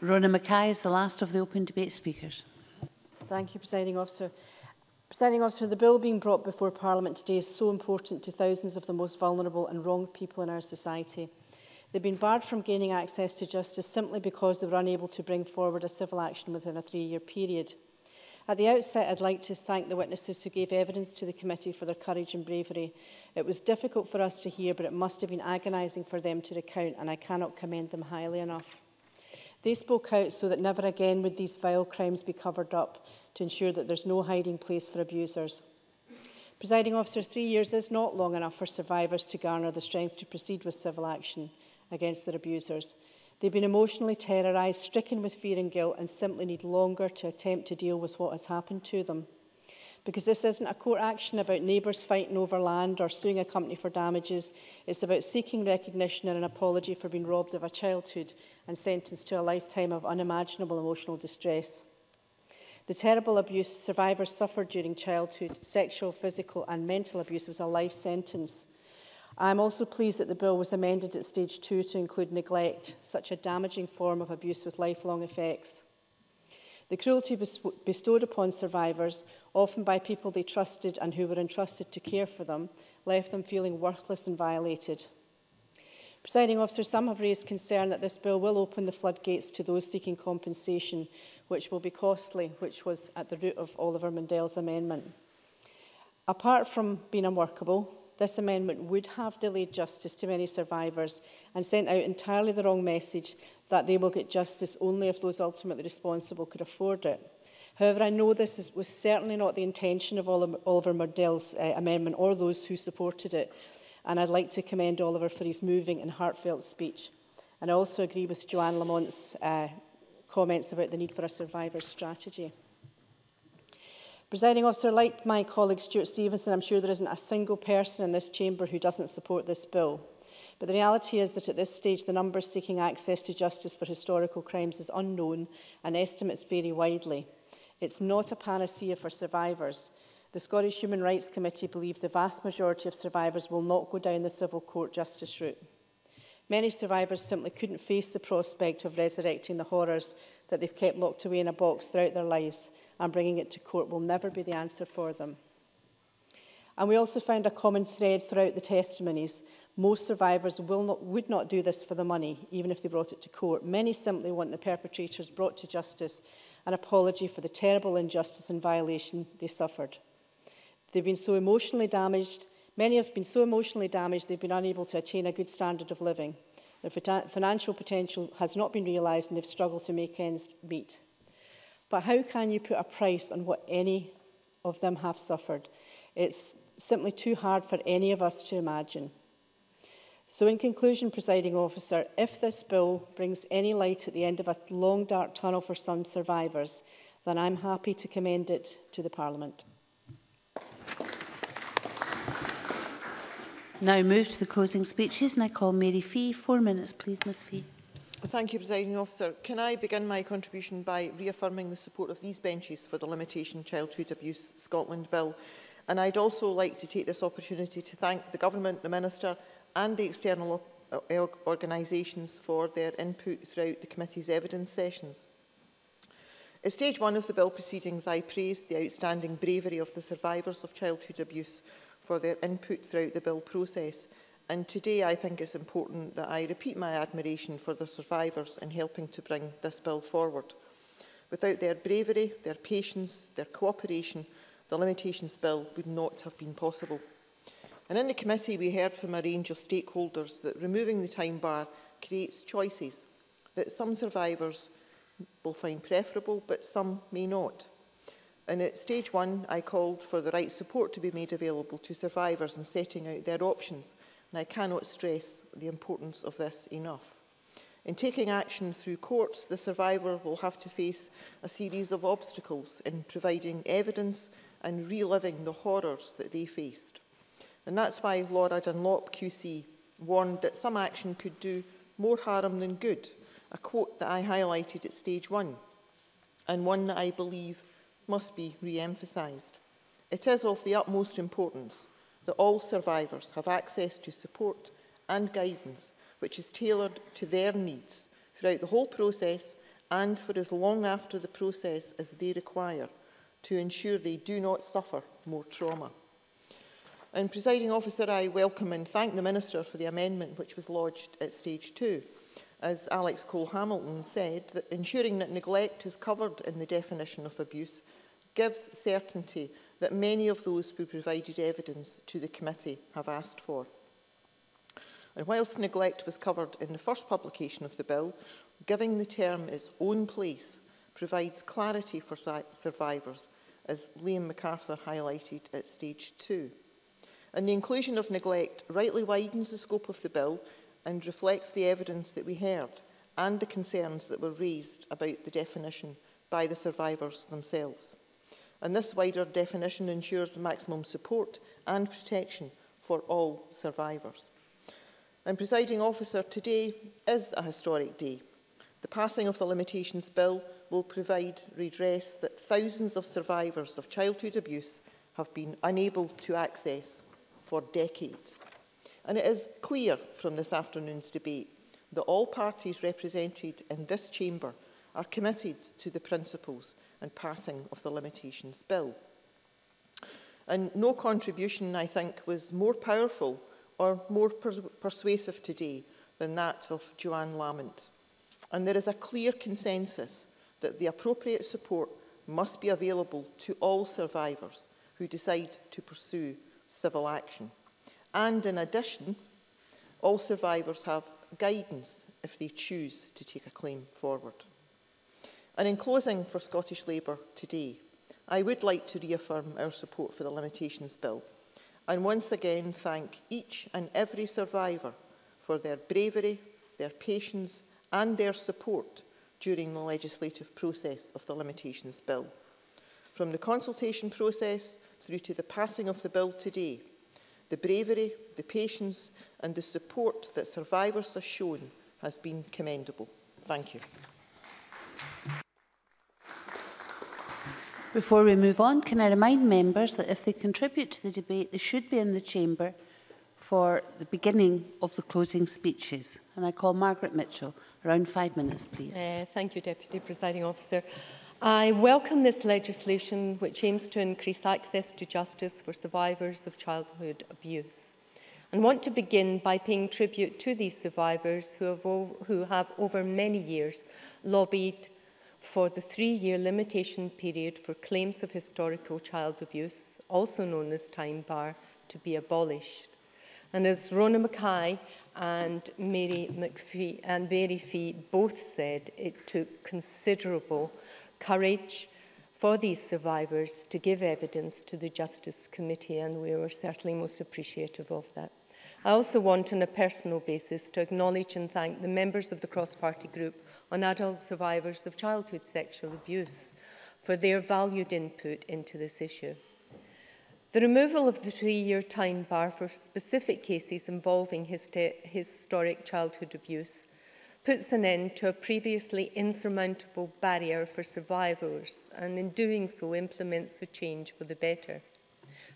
Rona Mackay is the last of the open debate speakers. Thank you, Presiding Officer. Presiding Officer, the bill being brought before Parliament today is so important to thousands of the most vulnerable and wronged people in our society. They've been barred from gaining access to justice simply because they were unable to bring forward a civil action within a three-year period. At the outset, I'd like to thank the witnesses who gave evidence to the committee for their courage and bravery. It was difficult for us to hear, but it must have been agonising for them to recount, and I cannot commend them highly enough. They spoke out so that never again would these vile crimes be covered up to ensure that there's no hiding place for abusers. Presiding officer, three years is not long enough for survivors to garner the strength to proceed with civil action against their abusers. They've been emotionally terrorised, stricken with fear and guilt, and simply need longer to attempt to deal with what has happened to them. Because this isn't a court action about neighbours fighting over land or suing a company for damages. It's about seeking recognition and an apology for being robbed of a childhood and sentenced to a lifetime of unimaginable emotional distress. The terrible abuse survivors suffered during childhood, sexual, physical and mental abuse was a life sentence. I'm also pleased that the bill was amended at stage two to include neglect, such a damaging form of abuse with lifelong effects. The cruelty bestowed upon survivors, often by people they trusted and who were entrusted to care for them, left them feeling worthless and violated. Presiding officer, some have raised concern that this bill will open the floodgates to those seeking compensation, which will be costly, which was at the root of Oliver Mundell's amendment. Apart from being unworkable, this amendment would have delayed justice to many survivors and sent out entirely the wrong message that they will get justice only if those ultimately responsible could afford it. However, I know this is, was certainly not the intention of Oliver Murdell's uh, amendment or those who supported it, and I'd like to commend Oliver for his moving and heartfelt speech. And I also agree with Joanne Lamont's uh, comments about the need for a survivor strategy. Presiding officer, like my colleague Stuart Stevenson, I'm sure there isn't a single person in this chamber who doesn't support this bill. But the reality is that at this stage, the numbers seeking access to justice for historical crimes is unknown and estimates vary widely. It's not a panacea for survivors. The Scottish Human Rights Committee believe the vast majority of survivors will not go down the civil court justice route. Many survivors simply couldn't face the prospect of resurrecting the horrors that they've kept locked away in a box throughout their lives and bringing it to court will never be the answer for them. And we also found a common thread throughout the testimonies. Most survivors will not, would not do this for the money, even if they brought it to court. Many simply want the perpetrators brought to justice, an apology for the terrible injustice and violation they suffered. They've been so emotionally damaged, many have been so emotionally damaged they've been unable to attain a good standard of living. Their financial potential has not been realised and they've struggled to make ends meet. But how can you put a price on what any of them have suffered? It's simply too hard for any of us to imagine. So in conclusion, presiding officer, if this bill brings any light at the end of a long dark tunnel for some survivors, then I'm happy to commend it to the Parliament. now move to the closing speeches and I call Mary Fee. Four minutes, please, Ms Fee. Thank you, Presiding Officer. Can I begin my contribution by reaffirming the support of these benches for the Limitation Childhood Abuse Scotland Bill? And I'd also like to take this opportunity to thank the Government, the Minister and the external organisations for their input throughout the committee's evidence sessions. At stage one of the bill proceedings, I praised the outstanding bravery of the survivors of childhood abuse for their input throughout the bill process. And today I think it's important that I repeat my admiration for the survivors in helping to bring this bill forward. Without their bravery, their patience, their cooperation, the limitations bill would not have been possible. And in the committee we heard from a range of stakeholders that removing the time bar creates choices that some survivors will find preferable but some may not. And at stage one, I called for the right support to be made available to survivors in setting out their options. And I cannot stress the importance of this enough. In taking action through courts, the survivor will have to face a series of obstacles in providing evidence and reliving the horrors that they faced. And that's why Laura Dunlop QC warned that some action could do more harm than good, a quote that I highlighted at stage one, and one that I believe must be re-emphasised. It is of the utmost importance that all survivors have access to support and guidance which is tailored to their needs throughout the whole process and for as long after the process as they require to ensure they do not suffer more trauma. And presiding officer, I welcome and thank the Minister for the amendment which was lodged at stage two as Alex Cole-Hamilton said, that ensuring that neglect is covered in the definition of abuse gives certainty that many of those who provided evidence to the committee have asked for. And whilst neglect was covered in the first publication of the bill, giving the term its own place provides clarity for survivors, as Liam MacArthur highlighted at stage two. And the inclusion of neglect rightly widens the scope of the bill and reflects the evidence that we heard and the concerns that were raised about the definition by the survivors themselves. And this wider definition ensures maximum support and protection for all survivors. And presiding officer, today is a historic day. The passing of the Limitations Bill will provide redress that thousands of survivors of childhood abuse have been unable to access for decades. And it is clear from this afternoon's debate that all parties represented in this chamber are committed to the principles and passing of the Limitations Bill. And no contribution, I think, was more powerful or more per persuasive today than that of Joanne Lamont. And there is a clear consensus that the appropriate support must be available to all survivors who decide to pursue civil action. And in addition, all survivors have guidance if they choose to take a claim forward. And in closing for Scottish Labour today, I would like to reaffirm our support for the Limitations Bill and once again thank each and every survivor for their bravery, their patience and their support during the legislative process of the Limitations Bill. From the consultation process through to the passing of the bill today, The bravery, the patience and the support that survivors have shown has been commendable. Thank you. Before we move on, can I remind members that if they contribute to the debate, they should be in the chamber for the beginning of the closing speeches. And I call Margaret Mitchell. Around five minutes, please. Uh, thank you, Deputy Presiding Officer. I welcome this legislation which aims to increase access to justice for survivors of childhood abuse and want to begin by paying tribute to these survivors who have, who have over many years lobbied for the three-year limitation period for claims of historical child abuse, also known as time bar, to be abolished. And as Rona Mackay and Mary McPhee and Mary Fee both said, it took considerable courage for these survivors to give evidence to the Justice Committee, and we were certainly most appreciative of that. I also want, on a personal basis, to acknowledge and thank the members of the cross-party group on adult survivors of childhood sexual abuse for their valued input into this issue. The removal of the three-year time bar for specific cases involving historic childhood abuse puts an end to a previously insurmountable barrier for survivors and in doing so implements a change for the better.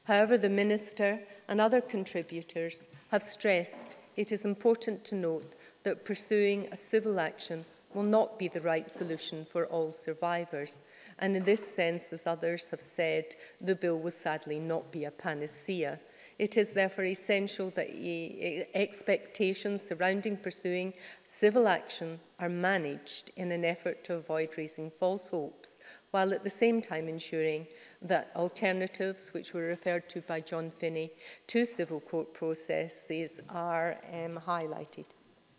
However, the Minister and other contributors have stressed it is important to note that pursuing a civil action will not be the right solution for all survivors And in this sense, as others have said, the bill will sadly not be a panacea. It is therefore essential that e, e, expectations surrounding pursuing civil action are managed in an effort to avoid raising false hopes, while at the same time ensuring that alternatives, which were referred to by John Finney, to civil court processes are um, highlighted.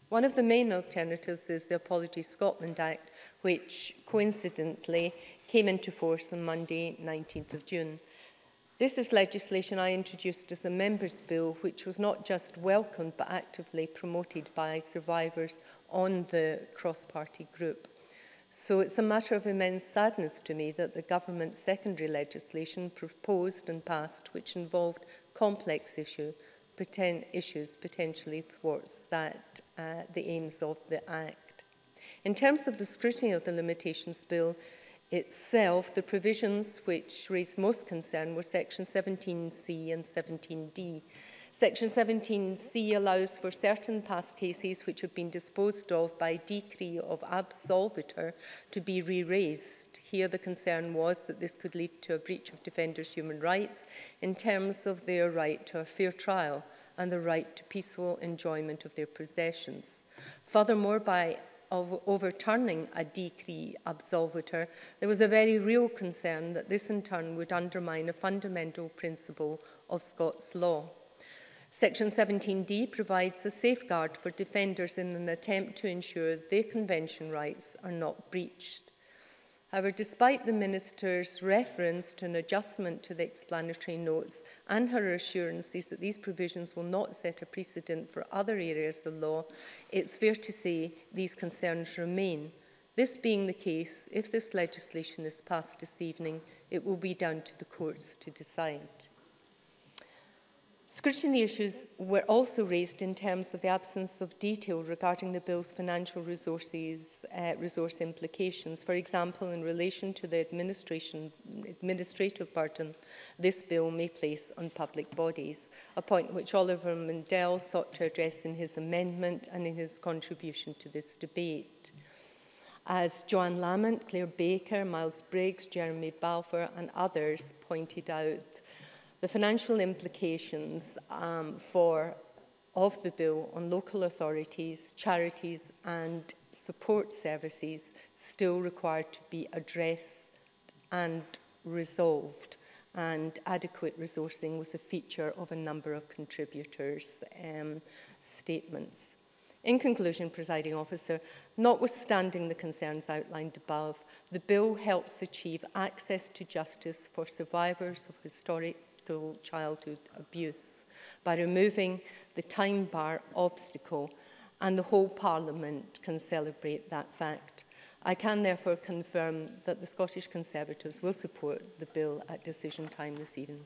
One of the main alternatives is the Apology Scotland Act, which coincidentally came into force on Monday 19th of June. This is legislation I introduced as a Members' Bill, which was not just welcomed but actively promoted by survivors on the cross-party group. So it's a matter of immense sadness to me that the government's secondary legislation proposed and passed, which involved complex issue, poten issues potentially thwarts that, uh, the aims of the Act. In terms of the scrutiny of the Limitations Bill, itself, the provisions which raised most concern were Section 17C and 17D. Section 17C allows for certain past cases which have been disposed of by decree of absolvitor to be re-raised. Here the concern was that this could lead to a breach of defenders' human rights in terms of their right to a fair trial and the right to peaceful enjoyment of their possessions. Furthermore, by of overturning a decree absolvitor, there was a very real concern that this in turn would undermine a fundamental principle of Scots law. Section 17D provides a safeguard for defenders in an attempt to ensure their convention rights are not breached. However, despite the Minister's reference to an adjustment to the explanatory notes and her assurances that these provisions will not set a precedent for other areas of law, it's fair to say these concerns remain. This being the case, if this legislation is passed this evening, it will be down to the courts to decide. Scrutiny issues were also raised in terms of the absence of detail regarding the bill's financial resources, uh, resource implications. For example, in relation to the administration, administrative burden this bill may place on public bodies, a point which Oliver Mundell sought to address in his amendment and in his contribution to this debate. As Joanne Lamont, Claire Baker, Miles Briggs, Jeremy Balfour and others pointed out, the financial implications um, for of the bill on local authorities, charities and support services still required to be addressed and resolved and adequate resourcing was a feature of a number of contributors' um, statements. In conclusion, presiding officer, notwithstanding the concerns outlined above, the bill helps achieve access to justice for survivors of historic digital childhood abuse by removing the time bar obstacle and the whole Parliament can celebrate that fact. I can therefore confirm that the Scottish Conservatives will support the bill at decision time this evening.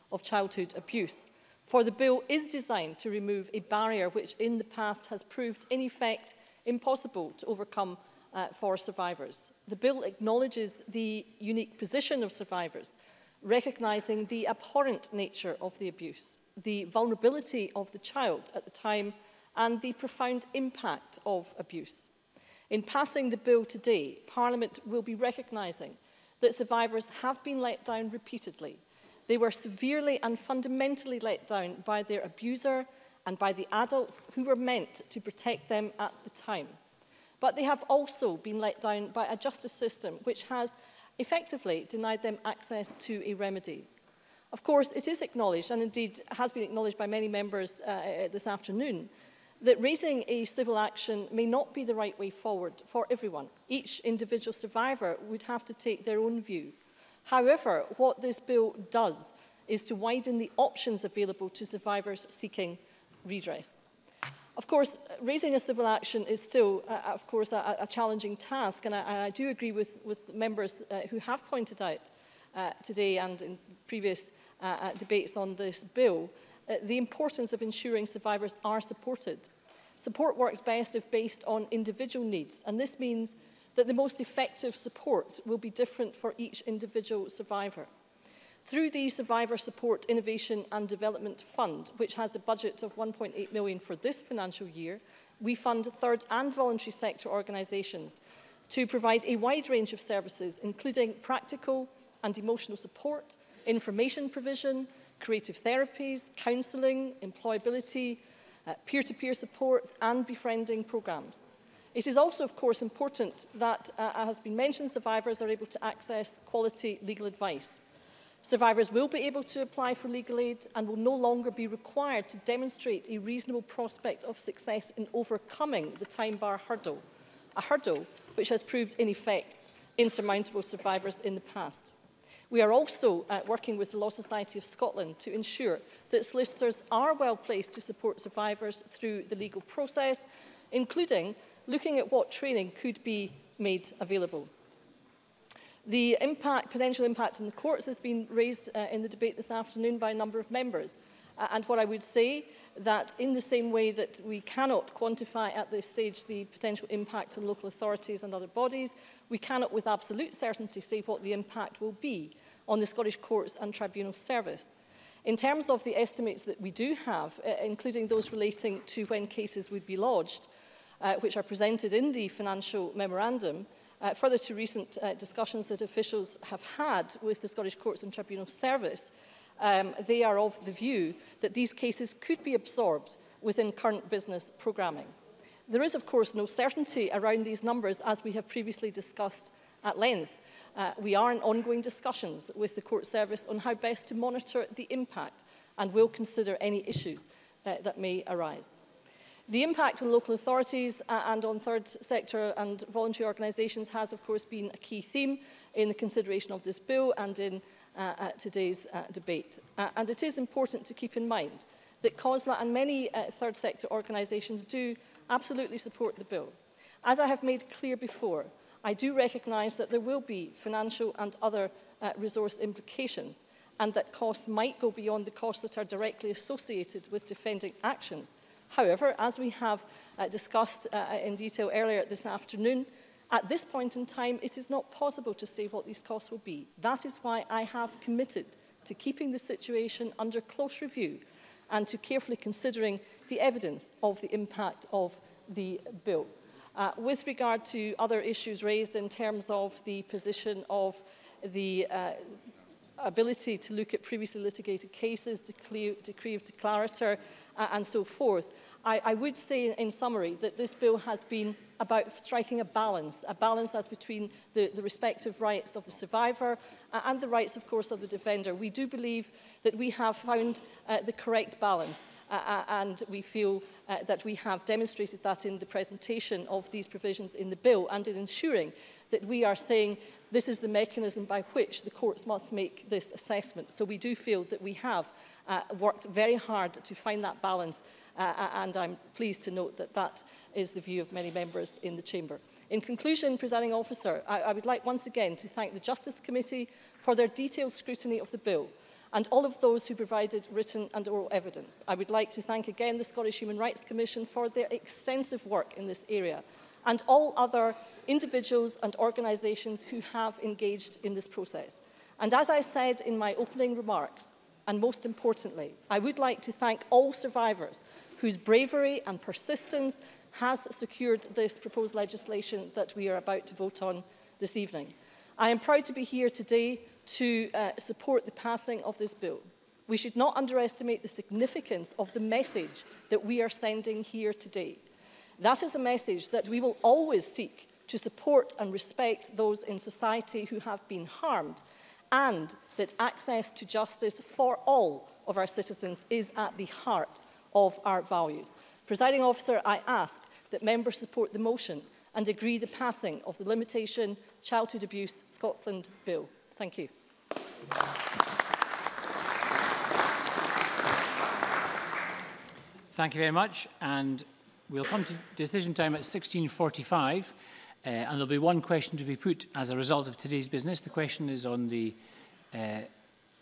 of childhood abuse. For the bill is designed to remove a barrier which in the past has proved in effect impossible to overcome uh, for survivors. The bill acknowledges the unique position of survivors recognising the abhorrent nature of the abuse, the vulnerability of the child at the time and the profound impact of abuse. In passing the bill today, Parliament will be recognising that survivors have been let down repeatedly. They were severely and fundamentally let down by their abuser and by the adults who were meant to protect them at the time. But they have also been let down by a justice system which has effectively denied them access to a remedy. Of course, it is acknowledged, and indeed has been acknowledged by many members uh, uh, this afternoon, that raising a civil action may not be the right way forward for everyone. Each individual survivor would have to take their own view. However, what this bill does is to widen the options available to survivors seeking redress. Of course, raising a civil action is still, uh, uh of course, a, a challenging task, and I, I do agree with, with members uh, who have pointed out uh, today and in previous uh, uh, debates on this bill uh, the importance of ensuring survivors are supported. Support works best if based on individual needs, and this means that the most effective support will be different for each individual survivor through the Survivor Support Innovation and Development Fund, which has a budget of 1.8 million for this financial year, we fund third and voluntary sector organisations to provide a wide range of services, including practical and emotional support, information provision, creative therapies, counselling, employability, uh, peer-to-peer uh, -peer support and befriending programmes. It is also, of course, important that, uh, as has been mentioned, survivors are able to access quality legal advice. Survivors will be able to apply for legal aid and will no longer be required to demonstrate a reasonable prospect of success in overcoming the time bar hurdle, a hurdle which has proved in effect insurmountable survivors in the past. We are also uh, working with the Law Society of Scotland to ensure that solicitors are well placed to support survivors through the legal process, including looking at what training could be made available. The impact, potential impact on the courts has been raised uh, in the debate this afternoon by a number of members. Uh, and what I would say that in the same way that we cannot quantify at this stage the potential impact on local authorities and other bodies, we cannot with absolute certainty say what the impact will be on the Scottish Courts and Tribunal Service. In terms of the estimates that we do have, uh, including those relating to when cases would be lodged, uh, which are presented in the financial memorandum, uh, further to recent uh, discussions that officials have had with the Scottish Courts and Tribunal Service, um, they are of the view that these cases could be absorbed within current business programming. There is, of course, no certainty around these numbers, as we have previously discussed at length. Uh, we are in ongoing discussions with the court service on how best to monitor the impact and will consider any issues uh, that may arise. The impact on local authorities uh, and on third sector and voluntary organisations has, of course, been a key theme in the consideration of this bill and in uh, uh, today's uh, debate. Uh, and it is important to keep in mind that COSLA and many uh, third sector organisations do absolutely support the bill. As I have made clear before, I do recognise that there will be financial and other uh, resource implications and that costs might go beyond the costs that are directly associated with defending actions However, as we have uh, discussed uh, uh, in detail earlier this afternoon, at this point in time, it is not possible to say what these costs will be. That is why I have committed to keeping the situation under close review and to carefully considering the evidence of the impact of the bill. Uh, with regard to other issues raised in terms of the position of the uh, ability to look at previously litigated cases, decree, decree of declarator, and so forth. I, I would say in summary that this bill has been about striking a balance, a balance as between the, the respective rights of the survivor uh, and the rights, of course, of the defender. We do believe that we have found uh, the correct balance uh, uh, and we feel uh, that we have demonstrated that in the presentation of these provisions in the bill and in ensuring that we are saying this is the mechanism by which the courts must make this assessment. So we do feel that we have uh, worked very hard to find that balance uh, uh, and I'm pleased to note that that is the view of many members in the Chamber. In conclusion, presenting officer, I, I would like once again to thank the Justice Committee for their detailed scrutiny of the bill and all of those who provided written and oral evidence. I would like to thank again the Scottish Human Rights Commission for their extensive work in this area and all other individuals and organisations who have engaged in this process. And as I said in my opening remarks, And most importantly, I would like to thank all survivors whose bravery and persistence has secured this proposed legislation that we are about to vote on this evening. I am proud to be here today to uh, support the passing of this bill. We should not underestimate the significance of the message that we are sending here today. That is a message that we will always seek to support and respect those in society who have been harmed and that access to justice for all of our citizens is at the heart of our values. Presiding officer, I ask that members support the motion and agree the passing of the Limitation Childhood Abuse Scotland Bill. Thank you. Thank you very much and we'll come to decision time at 1645. Uh, and there'll be one question to be put as a result of today's business. The question is on the, uh,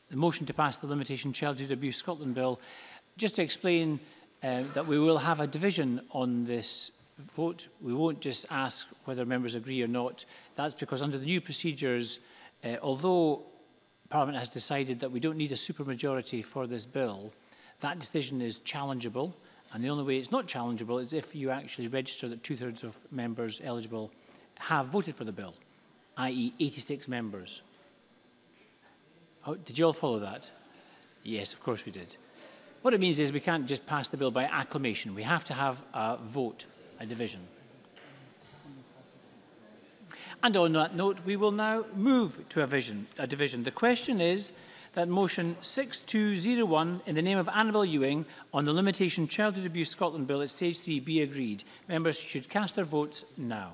the motion to pass the Limitation Childhood Abuse Scotland Bill. Just to explain uh, that we will have a division on this vote. We won't just ask whether members agree or not. That's because under the new procedures, uh, although Parliament has decided that we don't need a supermajority for this bill, that decision is challengeable. And the only way it's not challengeable is if you actually register that two-thirds of members eligible have voted for the bill, i.e. 86 members. Oh, did you all follow that? Yes, of course we did. What it means is we can't just pass the bill by acclamation. We have to have a vote, a division. And on that note, we will now move to a, vision, a division. The question is that motion 6201 in the name of Annabel Ewing on the Limitation Childhood Abuse Scotland Bill at Stage 3 be agreed. Members should cast their votes now.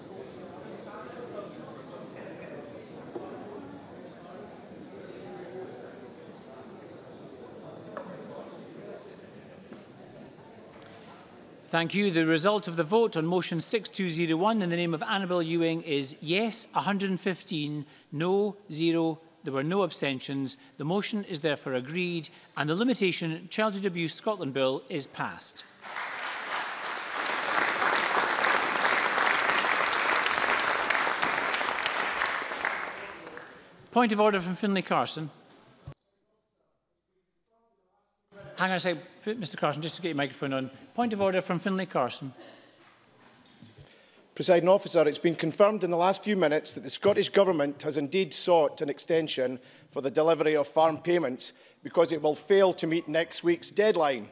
Thank you. The result of the vote on motion 6201 in the name of Annabel Ewing is yes 115, no 0. There were no abstentions. The motion is therefore agreed and the Limitation Childhood Abuse Scotland Bill is passed. Point of order from Finlay Carson. Hang on a second, Mr Carson, just to get your microphone on. Point of order from Finlay Carson. Presiding officer, it's been confirmed in the last few minutes that the Scottish Government has indeed sought an extension for the delivery of farm payments because it will fail to meet next week's deadline.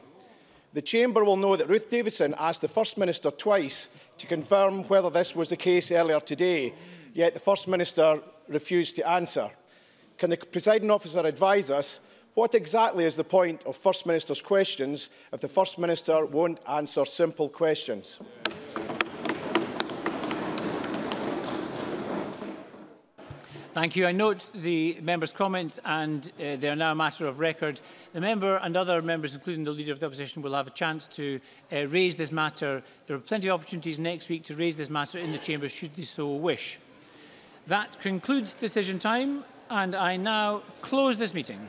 The Chamber will know that Ruth Davidson asked the First Minister twice to confirm whether this was the case earlier today, yet the First Minister refused to answer. Can the presiding officer advise us What exactly is the point of First Minister's questions if the First Minister won't answer simple questions? Thank you. I note the member's comments and uh, they are now a matter of record. The member and other members, including the Leader of the Opposition, will have a chance to uh, raise this matter. There are plenty of opportunities next week to raise this matter in the Chamber should they so wish. That concludes decision time and I now close this meeting.